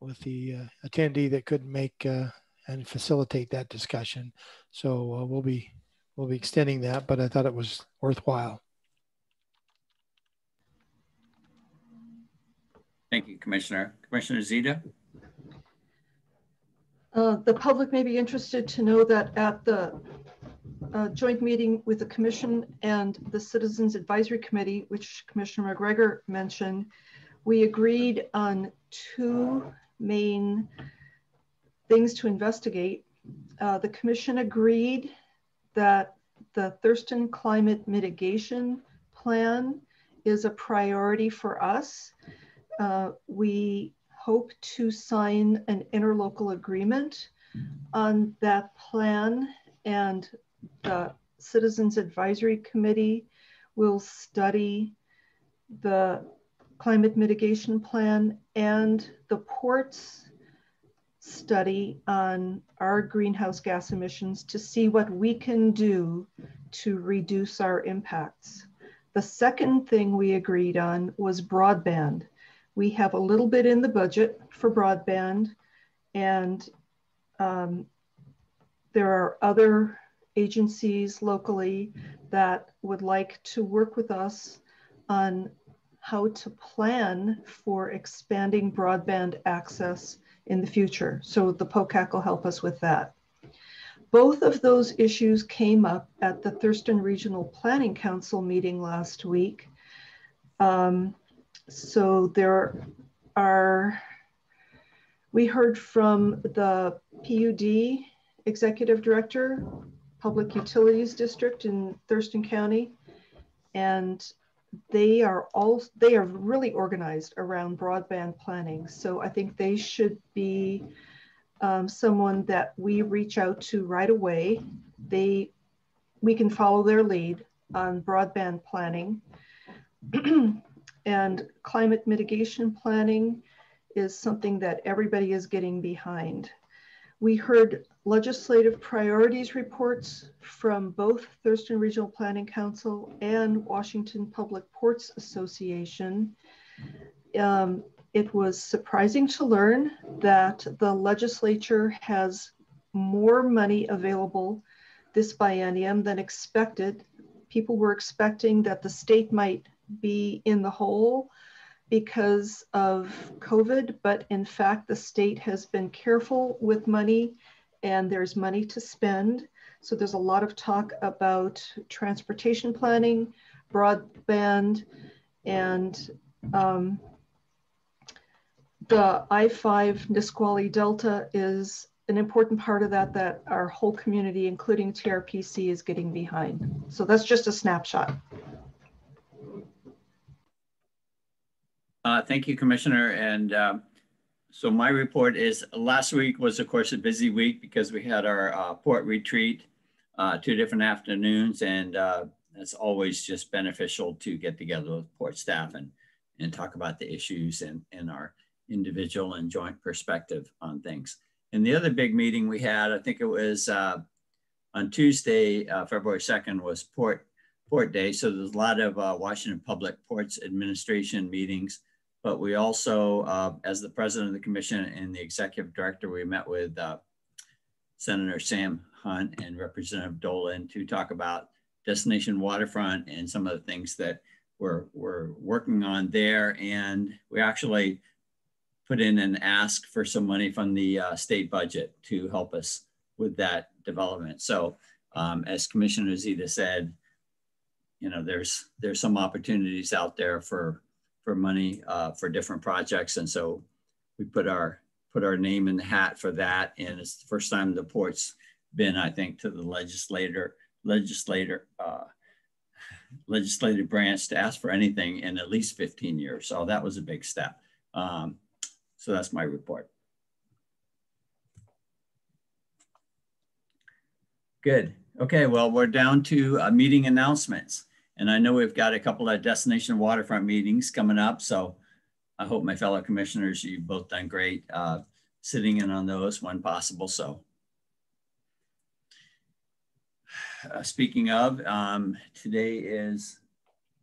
with the uh, attendee that couldn't make uh, and facilitate that discussion. So we'll be we'll be extending that, but I thought it was worthwhile. Thank you, Commissioner. Commissioner Zita? Uh, the public may be interested to know that at the uh, joint meeting with the commission and the Citizens Advisory Committee, which Commissioner McGregor mentioned, we agreed on two main things to investigate. Uh, the commission agreed that the Thurston Climate Mitigation Plan is a priority for us. Uh, we hope to sign an interlocal agreement on that plan and the Citizens Advisory Committee will study the climate mitigation plan and the port's study on our greenhouse gas emissions to see what we can do to reduce our impacts. The second thing we agreed on was broadband. We have a little bit in the budget for broadband and um, there are other agencies locally that would like to work with us on how to plan for expanding broadband access in the future. So the POCAC will help us with that. Both of those issues came up at the Thurston Regional Planning Council meeting last week. Um, so there are, we heard from the PUD executive director Public Utilities District in Thurston County. And they are all, they are really organized around broadband planning. So I think they should be um, someone that we reach out to right away. They, we can follow their lead on broadband planning. (clears throat) and climate mitigation planning is something that everybody is getting behind. We heard legislative priorities reports from both Thurston Regional Planning Council and Washington Public Ports Association. Um, it was surprising to learn that the legislature has more money available this biennium than expected. People were expecting that the state might be in the hole because of COVID, but in fact, the state has been careful with money and there's money to spend. So there's a lot of talk about transportation planning, broadband, and um, the I-5 Nisqually Delta is an important part of that that our whole community, including TRPC, is getting behind. So that's just a snapshot. Uh, thank you, Commissioner. And um, so my report is last week was, of course, a busy week because we had our uh, port retreat, uh, two different afternoons. And uh, it's always just beneficial to get together with port staff and, and talk about the issues and, and our individual and joint perspective on things. And the other big meeting we had, I think it was uh, on Tuesday, uh, February 2nd, was Port Port Day. So there's a lot of uh, Washington Public Ports Administration meetings. But we also, uh, as the president of the commission and the executive director, we met with uh, Senator Sam Hunt and Representative Dolan to talk about Destination Waterfront and some of the things that we're, we're working on there. And we actually put in an ask for some money from the uh, state budget to help us with that development. So um, as Commissioner Zita said, you know, there's there's some opportunities out there for for money uh, for different projects, and so we put our put our name in the hat for that. And it's the first time the port's been, I think, to the legislator legislator uh, legislative branch to ask for anything in at least 15 years. So that was a big step. Um, so that's my report. Good. Okay, well, we're down to uh, meeting announcements. And I know we've got a couple of destination waterfront meetings coming up. So I hope my fellow commissioners, you've both done great uh, sitting in on those when possible. So uh, speaking of, um, today is,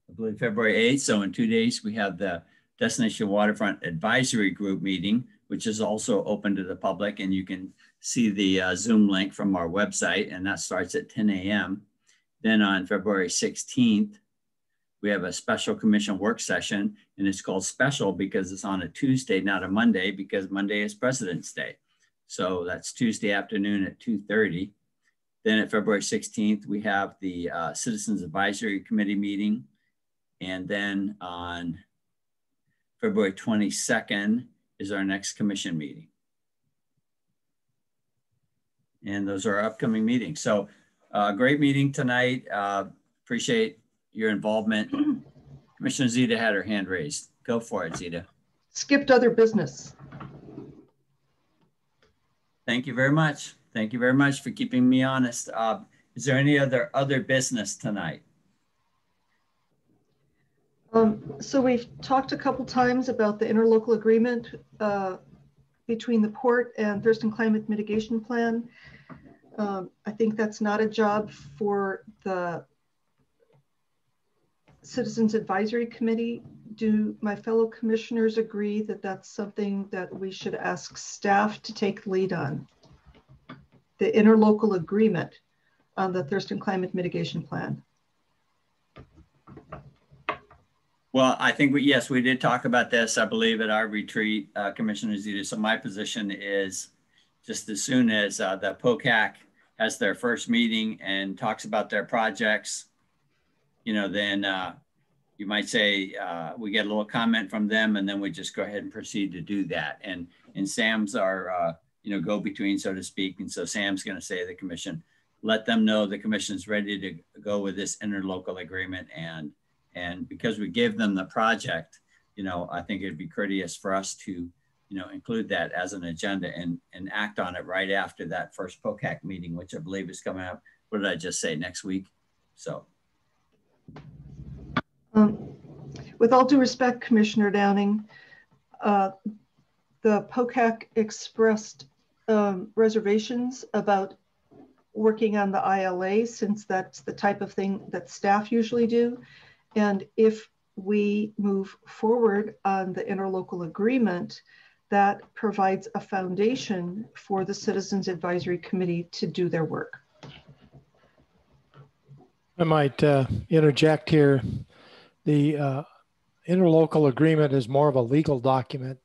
I believe, February 8th. So in two days, we have the Destination Waterfront Advisory Group meeting, which is also open to the public. And you can see the uh, Zoom link from our website, and that starts at 10 a.m. Then on February 16th, we have a special commission work session, and it's called special because it's on a Tuesday, not a Monday, because Monday is President's Day. So that's Tuesday afternoon at 2.30. Then at February 16th, we have the uh, Citizens Advisory Committee meeting. And then on February 22nd is our next commission meeting. And those are our upcoming meetings. So uh, great meeting tonight. Uh, appreciate your involvement. (clears throat) Commissioner Zita had her hand raised. Go for it, Zita. Skipped other business. Thank you very much. Thank you very much for keeping me honest. Uh, is there any other other business tonight? Um, so we've talked a couple times about the interlocal agreement uh, between the port and Thurston Climate Mitigation Plan. Um, I think that's not a job for the Citizens Advisory Committee. Do my fellow commissioners agree that that's something that we should ask staff to take lead on? The interlocal agreement on the Thurston Climate Mitigation Plan. Well, I think we, yes, we did talk about this, I believe, at our retreat, uh, Commissioner Zita. So my position is just as soon as uh, the POCAC has their first meeting and talks about their projects, you know, then uh, you might say uh, we get a little comment from them and then we just go ahead and proceed to do that. And, and Sam's our, uh, you know, go between, so to speak. And so Sam's going to say to the commission, let them know the commission's ready to go with this interlocal agreement and and because we gave them the project, you know, I think it'd be courteous for us to, you know, include that as an agenda and, and act on it right after that first POCAC meeting, which I believe is coming up. What did I just say next week? So. Um, with all due respect, Commissioner Downing, uh, the POCAC expressed um, reservations about working on the ILA since that's the type of thing that staff usually do. And if we move forward on the interlocal agreement that provides a foundation for the Citizens Advisory Committee to do their work. I might uh, interject here. The uh, interlocal agreement is more of a legal document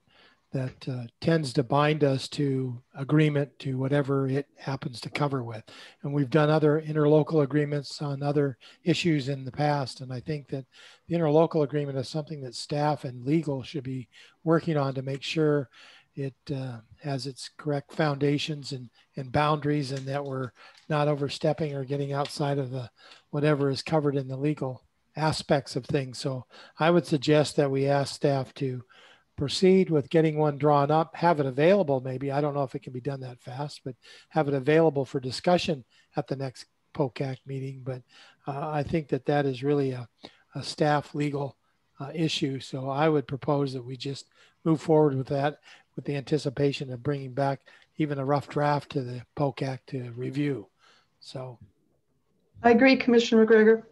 that uh, tends to bind us to agreement to whatever it happens to cover with. And we've done other interlocal agreements on other issues in the past. And I think that the interlocal agreement is something that staff and legal should be working on to make sure it uh, has its correct foundations and, and boundaries and that we're not overstepping or getting outside of the whatever is covered in the legal aspects of things. So I would suggest that we ask staff to proceed with getting one drawn up, have it available maybe. I don't know if it can be done that fast, but have it available for discussion at the next POCAC meeting. But uh, I think that that is really a, a staff legal uh, issue. So I would propose that we just move forward with that with the anticipation of bringing back even a rough draft to the POCAC to review. So I agree, Commissioner McGregor.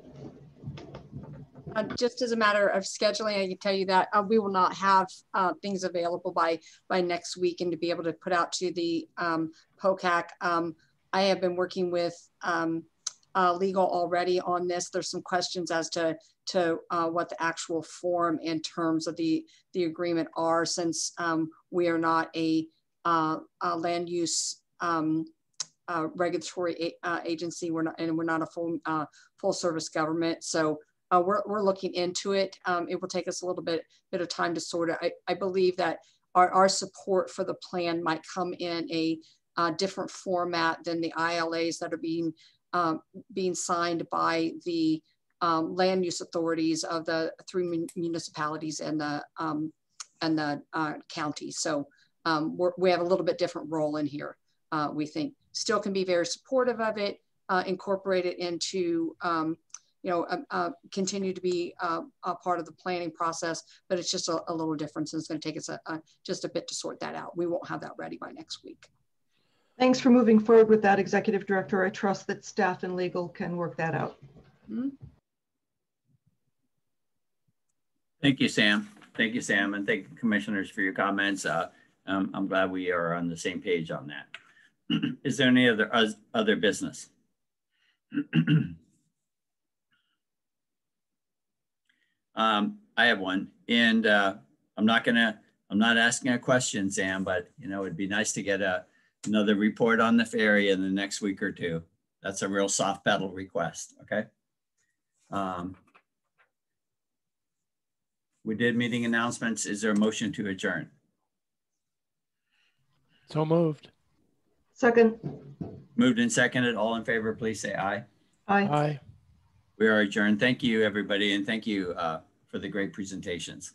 Uh, just as a matter of scheduling, I can tell you that uh, we will not have uh, things available by by next week and to be able to put out to the um, POCAC. Um, I have been working with um, uh, legal already on this. There's some questions as to to uh, what the actual form in terms of the the agreement are, since um, we are not a, uh, a land use um, regulatory agency. We're not, and we're not a full full service government. So uh, we're, we're looking into it. Um, it will take us a little bit, bit of time to sort it. I, I believe that our, our support for the plan might come in a uh, different format than the ILAs that are being, um, being signed by the um, land use authorities of the three municipalities and the, um, and the uh, county. So um, we have a little bit different role in here, uh, we think. Still can be very supportive of it, uh, incorporate it into um, you know, uh, uh, continue to be uh, a part of the planning process, but it's just a, a little different. And it's going to take us a, a, just a bit to sort that out. We won't have that ready by next week. Thanks for moving forward with that, Executive Director. I trust that staff and legal can work that out. Mm -hmm. Thank you, Sam. Thank you, Sam, and thank you, commissioners, for your comments. Uh, um, I'm glad we are on the same page on that. (clears throat) Is there any other other business? (clears throat) Um, I have one, and uh, I'm not gonna. I'm not asking a question, Sam, but you know, it'd be nice to get a another report on the ferry in the next week or two. That's a real soft pedal request. Okay. Um, we did meeting announcements. Is there a motion to adjourn? So moved. Second. Moved and seconded. All in favor, please say aye. Aye. Aye. We are adjourned. Thank you, everybody, and thank you uh, for the great presentations.